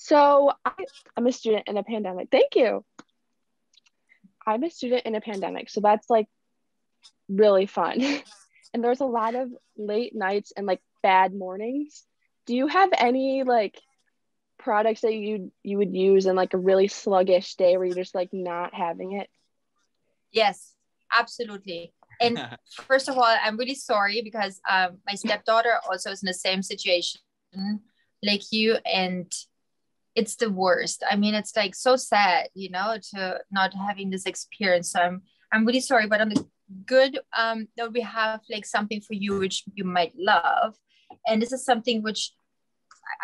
So I, I'm a student in a pandemic. Thank you. I'm a student in a pandemic, so that's like really fun. and there's a lot of late nights and like bad mornings. Do you have any like products that you you would use in like a really sluggish day where you're just like not having it? Yes, absolutely. And first of all, I'm really sorry because um, my stepdaughter also is in the same situation like you, and it's the worst. I mean, it's like so sad, you know, to not having this experience. So I'm I'm really sorry, but on the good um that we have like something for you which you might love. And this is something which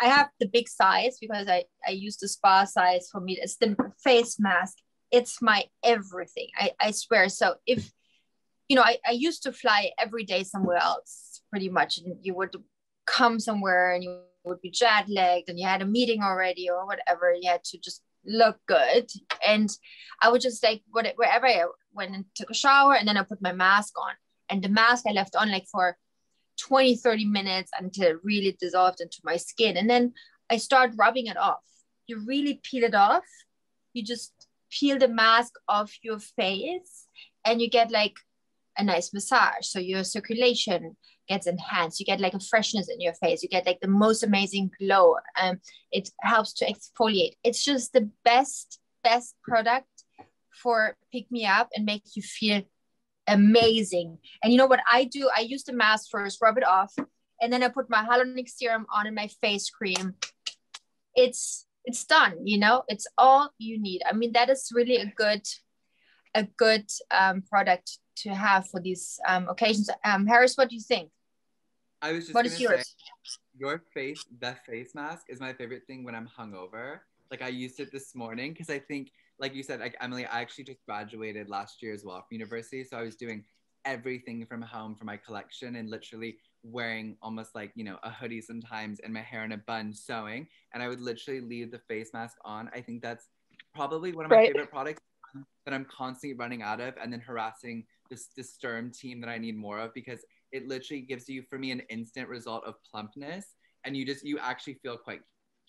I have the big size because I, I use the spa size for me. It's the face mask. It's my everything. I, I swear. So if you know, I, I used to fly every day somewhere else pretty much. And you would come somewhere and you would be jet lagged and you had a meeting already or whatever. You had to just look good. And I would just like wherever I went and took a shower and then I put my mask on. And the mask I left on like for 20, 30 minutes until it really dissolved into my skin. And then I start rubbing it off. You really peel it off. You just peel the mask off your face and you get like a nice massage. So your circulation gets enhanced. You get like a freshness in your face. You get like the most amazing glow. Um, it helps to exfoliate. It's just the best, best product for pick me up and make you feel amazing. And you know what I do? I use the mask first, rub it off, and then I put my hyaluronic serum on and my face cream. It's it's done. You know, it's all you need. I mean, that is really a good a good um, product to have for these um, occasions. Um, Harris, what do you think? I was just what is yours? Your face, the face mask is my favorite thing when I'm hungover. Like I used it this morning because I think, like you said, like Emily, I actually just graduated last year as well from university, so I was doing everything from home for my collection and literally wearing almost like you know a hoodie sometimes and my hair in a bun sewing and i would literally leave the face mask on i think that's probably one of my right. favorite products that I'm constantly running out of and then harassing this the Sturm team that I need more of because it literally gives you for me an instant result of plumpness and you just you actually feel quite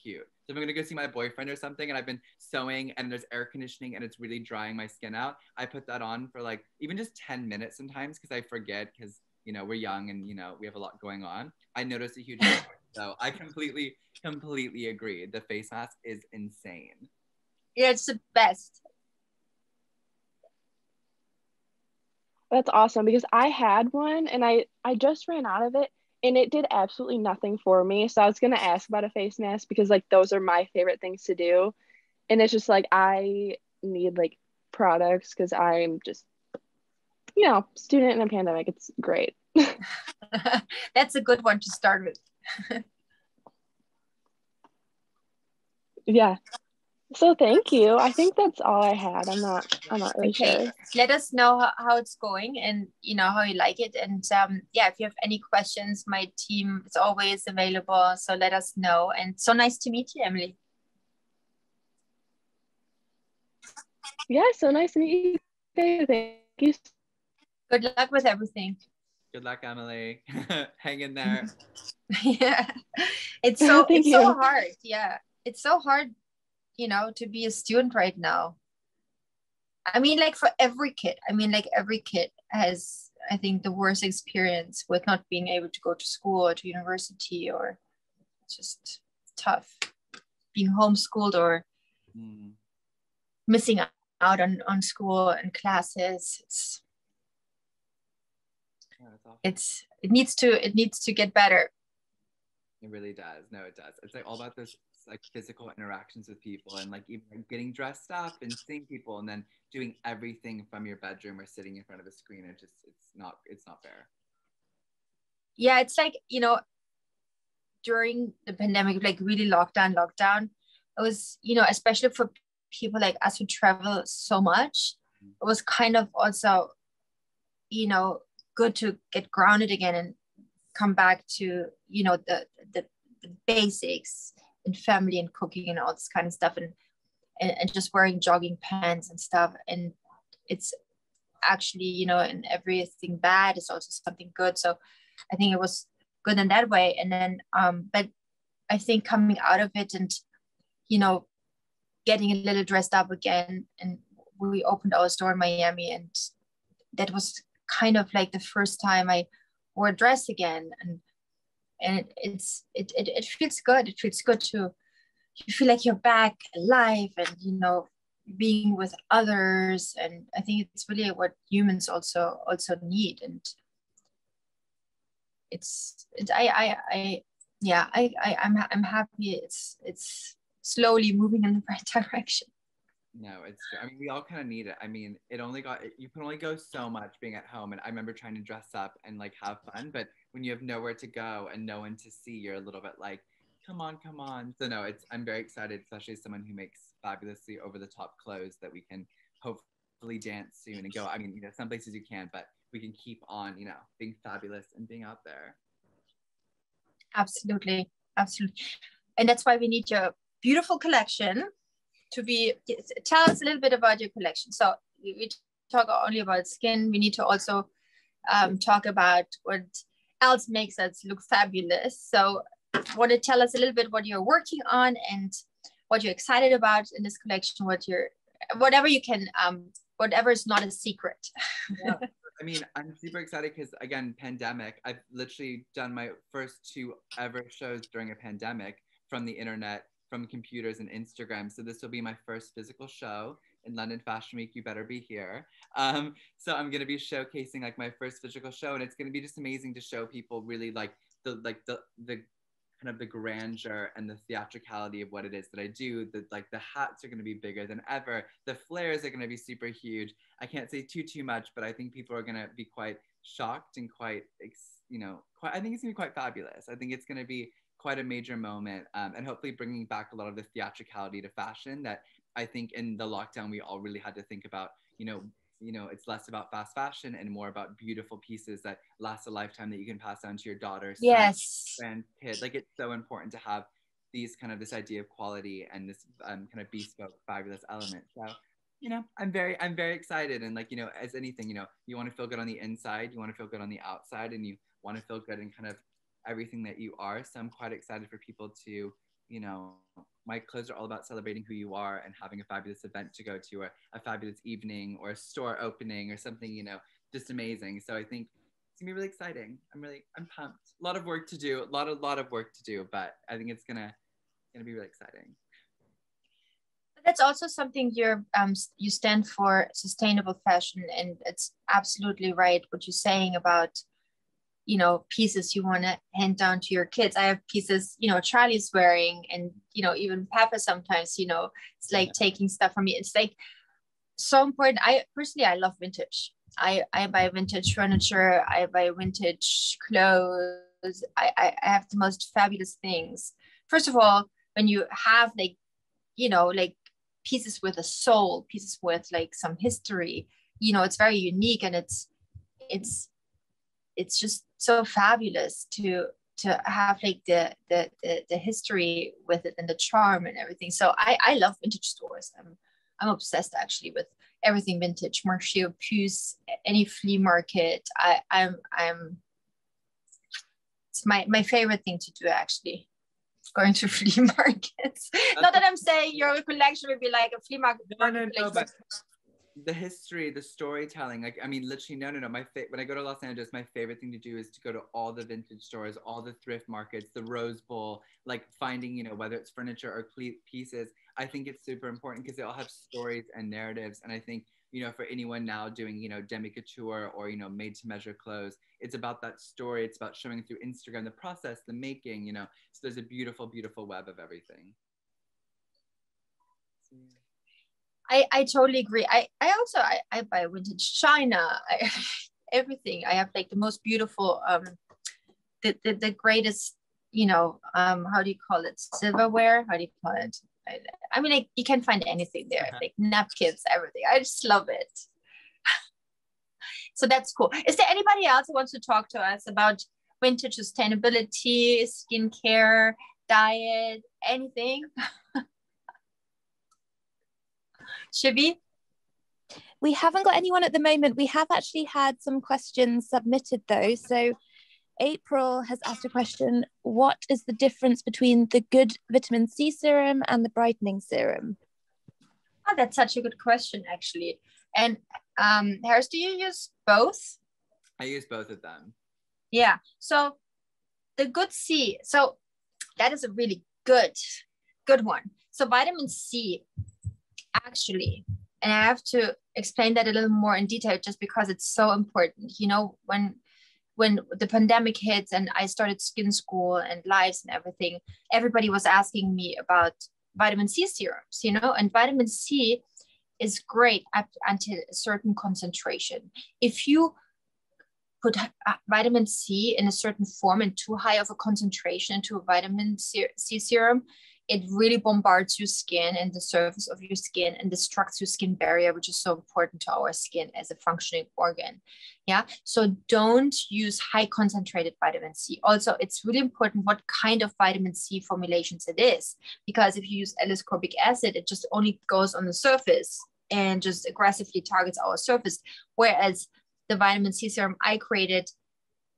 cute. So if I'm gonna go see my boyfriend or something and I've been sewing and there's air conditioning and it's really drying my skin out, I put that on for like even just 10 minutes sometimes because I forget because you know we're young and you know we have a lot going on. I notice a huge difference. so I completely completely agree. The face mask is insane. Yeah, it's the best. That's awesome because I had one and I I just ran out of it and it did absolutely nothing for me. So I was gonna ask about a face mask because like those are my favorite things to do, and it's just like I need like products because I'm just you know student in a pandemic. It's great. That's a good one to start with. yeah so thank you. I think that's all I had. I'm not. I'm not really okay. sure. Let us know how, how, it's going and you know how you like it. And um, yeah, if you have any questions, my team is always available. So let us know. And so nice to meet you, Emily. Yeah, so nice to meet you. Thank you. Good luck with everything. Good luck, Emily. Hang in there. yeah, it's so it's you. so hard. Yeah, it's so hard you know to be a student right now. I mean like for every kid. I mean like every kid has i think the worst experience with not being able to go to school or to university or just tough. Being homeschooled or mm. missing out on, on school and classes. It's yeah, it's it needs to it needs to get better it really does. No it does. It's like all about this like physical interactions with people and like even getting dressed up and seeing people and then doing everything from your bedroom or sitting in front of a screen. It just it's not it's not fair. Yeah it's like you know during the pandemic like really lockdown lockdown it was you know especially for people like us who travel so much mm-hmm. it was kind of also you know good to get grounded again and come back to you know the the, the basics and family and cooking and all this kind of stuff and, and, and just wearing jogging pants and stuff. And it's actually you know and everything bad is also something good. So i think it was good in that way. And then um but i think coming out of it and you know getting a little dressed up again and we opened our store in miami and that was kind of like the first time i wore a dress again. And and it, it's it, it, it feels good it feels good to you feel like you're back alive and you know being with others and i think it's really what humans also also need and it's, it's I, I i yeah i, I i'm i'm happy it's it's slowly moving in the right direction no, it's. I mean, we all kind of need it. I mean, it only got. You can only go so much being at home, and I remember trying to dress up and like have fun, but when you have nowhere to go and no one to see, you're a little bit like, come on, come on. So no, it's. I'm very excited, especially as someone who makes fabulously over the top clothes that we can hopefully dance soon and go. I mean, you know, some places you can, but we can keep on, you know, being fabulous and being out there. Absolutely, absolutely, and that's why we need your beautiful collection to be tell us a little bit about your collection so we talk only about skin we need to also um, talk about what else makes us look fabulous so want to tell us a little bit what you're working on and what you're excited about in this collection what you're whatever you can um whatever is not a secret yeah. I mean, I'm super excited because again, pandemic. I've literally done my first two ever shows during a pandemic from the internet from computers and Instagram. So this will be my first physical show in London Fashion Week. You better be here. Um, so I'm gonna be showcasing like my first physical show, and it's gonna be just amazing to show people really like the like the the kind of the grandeur and the theatricality of what it is that I do. The like the hats are going to be bigger than ever. The flares are going to be super huge. I can't say too too much, but I think people are going to be quite shocked and quite you know quite. I think it's going to be quite fabulous. I think it's going to be quite a major moment um, and hopefully bringing back a lot of the theatricality to fashion that I think in the lockdown we all really had to think about, you know, you know, it's less about fast fashion and more about beautiful pieces that last a lifetime that you can pass on to your daughter, yes, and kid. Like it's so important to have these kind of this idea of quality and this um, kind of bespoke, fabulous element. So, you know, I'm very, I'm very excited. And like, you know, as anything, you know, you want to feel good on the inside, you want to feel good on the outside, and you want to feel good in kind of everything that you are. So I'm quite excited for people to, you know, my clothes are all about celebrating who you are and having a fabulous event to go to, or a fabulous evening, or a store opening, or something, you know, just amazing. So I think it's gonna be really exciting. I'm really, I'm pumped. A lot of work to do, a lot, a lot of work to do, but I think it's gonna, gonna be really exciting. That's also something you're, um, you stand for sustainable fashion, and it's absolutely right what you're saying about you know pieces you want to hand down to your kids. I have pieces you know charlie's wearing and you know even papa sometimes you know it's like yeah. taking stuff from me. It's like so important. I personally i love vintage. I i buy vintage furniture. I buy vintage clothes. I i, I have the most fabulous things. First of all when you have like you know like pieces with a soul pieces with like some history you know it's very unique and it's it's it's just so fabulous to to have like the, the the the, history with it and the charm and everything. So I I love vintage stores. I'm I'm obsessed actually with everything vintage, Marché aux Puces, any flea market. I I'm I'm it's my my favorite thing to do actually. Going to flea markets. Not that I'm saying your collection would be like a flea market. No, no, no, but the history, the storytelling. Like, I mean, literally, no, no, no. My fa- when I go to Los Angeles, my favorite thing to do is to go to all the vintage stores, all the thrift markets, the Rose Bowl, like finding, you know, whether it's furniture or pieces. I think it's super important because they all have stories and narratives. And I think, you know, for anyone now doing, you know, demi couture or, you know, made to measure clothes, it's about that story. It's about showing through Instagram the process, the making, you know. So there's a beautiful, beautiful web of everything. So, yeah. I, I totally agree. I, I also I, I buy vintage china, I, everything. I have like the most beautiful um the, the, the greatest, you know, um how do you call it? Silverware? How do you call it? I, I mean like you can find anything there, uh-huh. like napkins, everything. I just love it. so that's cool. Is there anybody else who wants to talk to us about vintage sustainability, skincare, diet, anything? Shivi? We haven't got anyone at the moment. We have actually had some questions submitted though. So April has asked a question What is the difference between the good vitamin C serum and the brightening serum? Oh, that's such a good question, actually. And um, Harris, do you use both? I use both of them. Yeah. So the good C, so that is a really good good one. So vitamin C, actually, and I have to explain that a little more in detail just because it's so important. You know, when when the pandemic hits and I started skin school and lives and everything, everybody was asking me about vitamin C serums, you know, and vitamin C is great up until a certain concentration. If you put uh, vitamin C in a certain form and too high of a concentration into a vitamin C serum, it really bombards your skin and the surface of your skin and destructs your skin barrier, which is so important to our skin as a functioning organ. Yeah. So don't use high concentrated vitamin C. Also, it's really important what kind of vitamin C formulations it is, because if you use L-ascorbic acid, it just only goes on the surface and just aggressively targets our surface. Whereas the vitamin C serum I created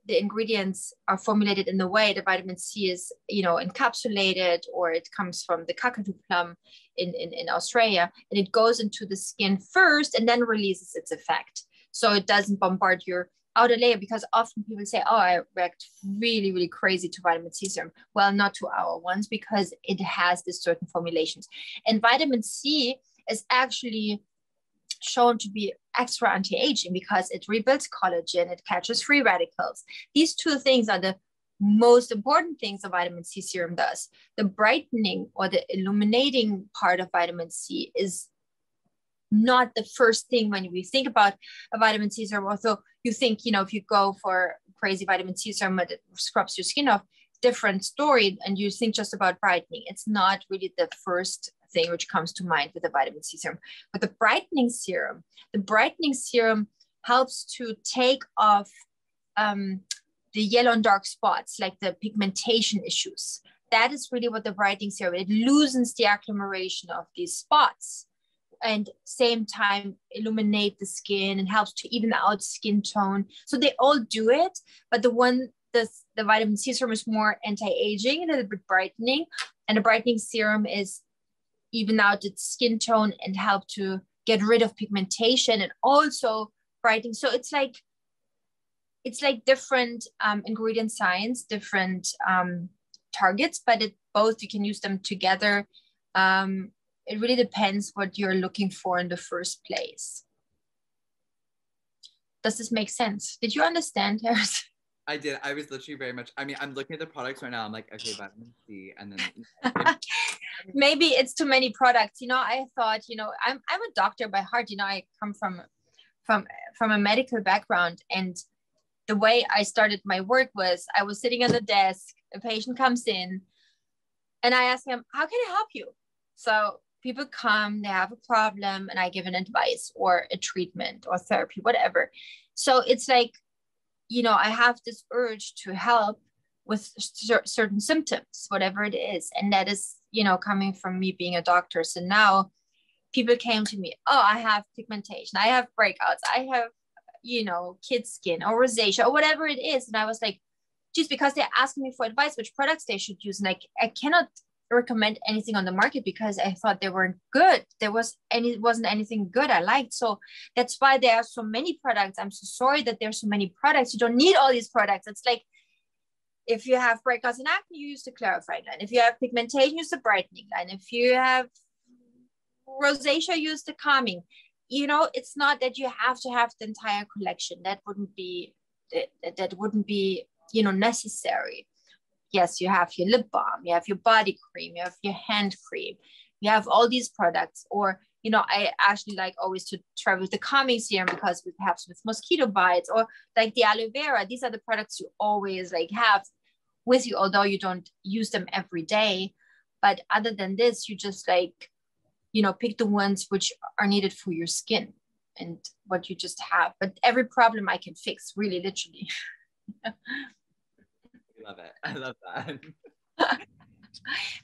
the ingredients are formulated in the way the vitamin C is, you know, encapsulated or it comes from the kakadu plum in, in, in Australia and it goes into the skin first and then releases its effect. So it doesn't bombard your outer layer because often people say, oh, I react really, really crazy to vitamin C serum. Well, not to our ones because it has this certain formulations. And vitamin C is actually shown to be extra anti-aging because it rebuilds collagen, it catches free radicals. These two things are the most important things a vitamin C serum does. The brightening or the illuminating part of vitamin C is not the first thing when we think about a vitamin C serum. Although you think, you know, if you go for crazy vitamin C serum that scrubs your skin off, different story, and you think just about brightening. It's not really the first thing which comes to mind with the vitamin C serum. But the brightening serum, the brightening serum helps to take off um, the yellow and dark spots, like the pigmentation issues. That is really what the brightening serum, it loosens the agglomeration of these spots and same time illuminate the skin and helps to even out skin tone. So they all do it, but the one the, the vitamin C serum is more anti-aging, and a little bit brightening, and the brightening serum is even out its skin tone and help to get rid of pigmentation and also brightening. So it's like it's like different um, ingredient science, different um, targets, but it both you can use them together. Um, it really depends what you're looking for in the first place. Does this make sense? Did you understand, Harris? I did. I was literally very much. I mean, I'm looking at the products right now. I'm like, okay, vitamin C, and then maybe it's too many products. You know, I thought, you know, I'm I'm a doctor by heart. You know, I come from from from a medical background, and the way I started my work was I was sitting at the desk. A patient comes in, and I ask him, "How can I help you?" So people come, they have a problem, and I give an advice or a treatment or therapy, whatever. So it's like you know, I have this urge to help with certain symptoms, whatever it is. And that is, you know, coming from me being a doctor. So now people came to me, oh, I have pigmentation, I have breakouts, I have, you know, kid skin or rosacea or whatever it is. And I was like, just because they're asking me for advice, which products they should use. And like, I cannot recommend anything on the market because I thought they weren't good. There was any wasn't anything good I liked. So that's why there are so many products. I'm so sorry that there's so many products. You don't need all these products. It's like if you have breakouts and acne, you use the clarifying line. If you have pigmentation, use the brightening line. If you have rosacea, use the calming. You know, it's not that you have to have the entire collection. That wouldn't be that, that wouldn't be you know necessary yes, you have your lip balm, you have your body cream, you have your hand cream, you have all these products. Or, you know, I actually like always to try with the calming serum because perhaps with mosquito bites or like the aloe vera, these are the products you always like have with you, although you don't use them every day. But other than this, you just like, you know, pick the ones which are needed for your skin and what you just have. But every problem I can fix, really, literally. I love it. I love that.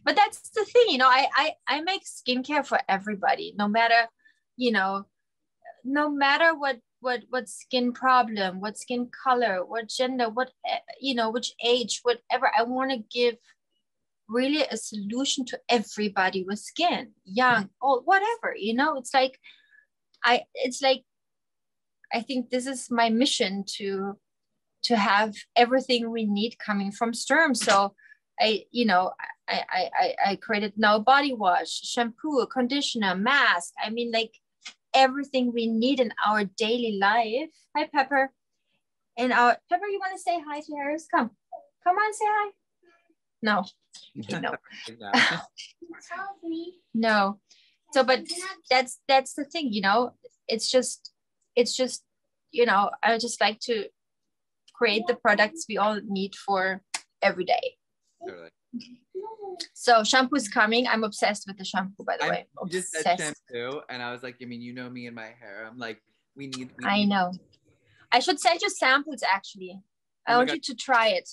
but that's the thing, you know, I, I I make skincare for everybody, no matter, you know, no matter what what what skin problem, what skin color, what gender, what eh, you know, which age, whatever. I want to give really a solution to everybody with skin, young, old, whatever. You know, it's like I it's like I think this is my mission to to have everything we need coming from Sturm. So I, you know, I, I, I, I created now body wash, shampoo, conditioner, mask. I mean, like everything we need in our daily life. Hi, Pepper. And our Pepper, you want to say hi to Harris? Come, come on, say hi. No, no, no. So, but that's that's the thing, you know. It's just, it's just, you know. I just like to create the products we all need for every day. Totally. So shampoo is coming. I'm obsessed with the shampoo, by the I way. just said shampoo, and I was like, I mean, you know me and my hair. I'm like, we need. We I need- know. I should send you samples actually. Oh I Oh my want God. you to try it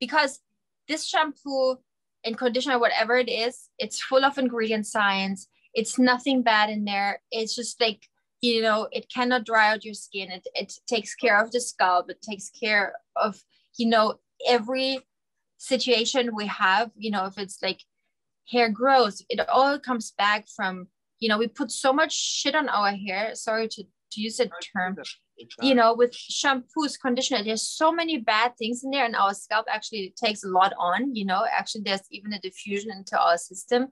because this shampoo and conditioner, whatever it is, it's full of ingredient science. It's nothing bad in there. It's just like you know, it cannot dry out your skin. It it takes care of the scalp. It takes care of you know every situation we have. You know, if it's like hair growth, it all comes back from you know we put so much shit on our hair. Sorry to to use a term. you know with shampoos conditioner there's so many bad things in there and our scalp actually takes a lot on you know. Actually there's even a diffusion into our system.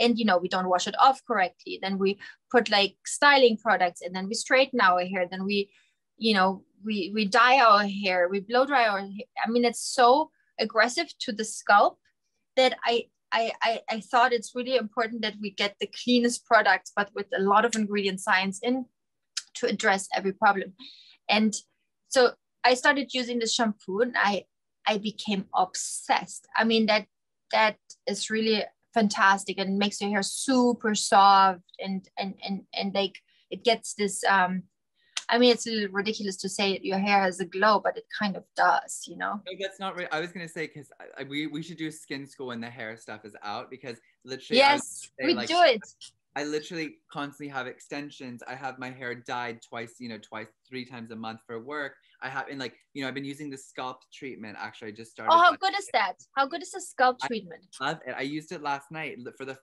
And you know we don't wash it off correctly. Then we put like styling products and then we straighten our hair. Then we you know we we dye our hair. We blow dry our hair. I mean it's so aggressive to the scalp that i I, I, I thought it's really important that we get the cleanest products, but with a lot of ingredient science in to address every problem. And so I started using the shampoo and I I became obsessed. I mean that that is really fantastic and makes your hair super soft and and and and like it gets this um I mean it's a little ridiculous to say your hair has a glow, but it kind of does, you know. No, that's not right. I was gonna say because we we should do skin school when the hair stuff is out because literally I Yes, say, we like, do it. I literally constantly have extensions. I have my hair dyed twice, you know, twice, three times a month for work. I have, and like, you know, I've been using the scalp treatment. Actually, I just started. Oh, how good is that? How good is the scalp I- treatment? love it. I used it last night for the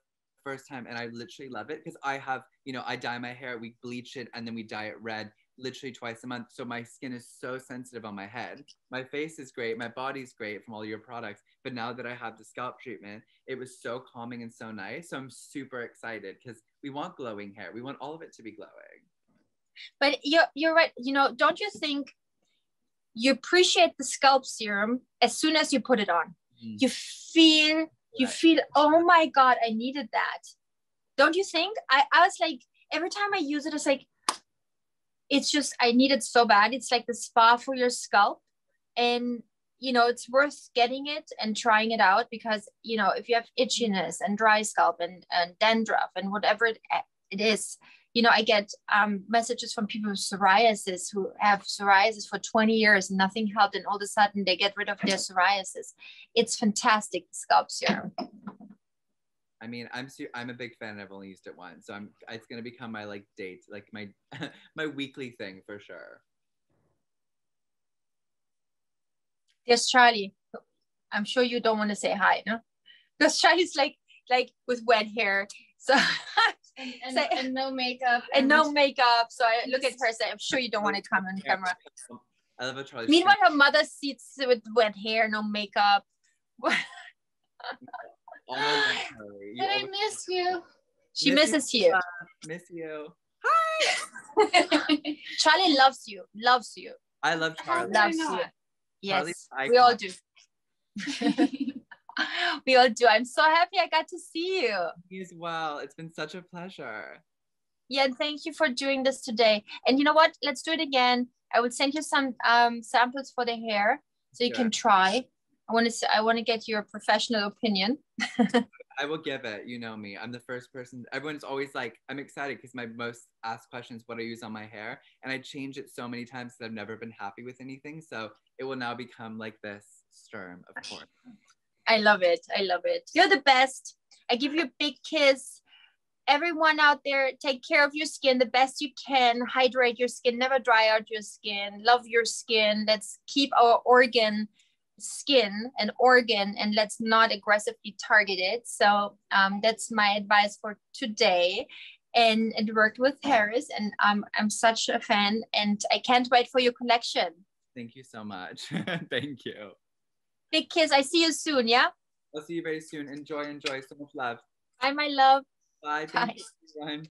first time, and I literally love it because I have, you know, I dye my hair, we bleach it, and then we dye it red literally twice a month. So my skin is so sensitive on my head. My face is great, my body's great from all your products. But now that I have the scalp treatment, it was so calming and so nice. So I'm super excited because we want glowing hair. We want all of it to be glowing. But you're you're right. You know, don't you think you appreciate the scalp serum as soon as you put it on? Mm. You feel you Right. feel, oh my god, I needed that. Don't you think? I, I was like, every time I use it, it's like it's just I need it so bad. It's like the spa for your scalp. And you know, it's worth getting it and trying it out because you know, if you have itchiness and dry scalp and, and dandruff and whatever it, it is, you know, I get um, messages from people with psoriasis who have psoriasis for 20 years and nothing helped, and all of a sudden they get rid of their psoriasis. It's fantastic, the scalp serum. I mean, I'm su- I'm a big fan. And I've only used it once, so I'm it's gonna become my like date, like my my weekly thing for sure. Yes, Charlie. I'm sure you don't want to say hi, no? Because Charlie's like like with wet hair, so and, and, Say- and no makeup and no makeup. So I look at her and say, I'm sure you don't want to come on camera. I love a Charlie. Meanwhile, her mother sits with wet hair, no makeup. All my love, Charlie. You But I miss you. she Miss misses you. miss you. Hi. Charlie loves you, loves you, I love Charlie. Loves you. Yes, we all do. we all do. I'm so happy I got to see you. You as well. It's been such a pleasure. Yeah, and thank you for doing this today. And you know what? Let's do it again. I will send you some um, samples for the hair so you Sure. can try. I want to. I want to get your professional opinion. I will give it. You know me. I'm the first person. Everyone's always like, I'm excited because my most asked questions what I use on my hair, and I change it so many times that I've never been happy with anything. So it will now become like this Sturm, of course. I love it. I love it. You're the best. I give you a big kiss. Everyone out there, take care of your skin the best you can. Hydrate your skin. Never dry out your skin. Love your skin. Let's keep our organ skin an organ and let's not aggressively target it. So um, that's my advice for today. And it worked with Harris, and um, I'm such a fan, and I can't wait for your collection. Thank you so much. Thank you. Big kiss. I see you soon. Yeah. I'll see you very soon. Enjoy, enjoy. So much love. Bye, my love. Bye. Bye. Thank you, everyone.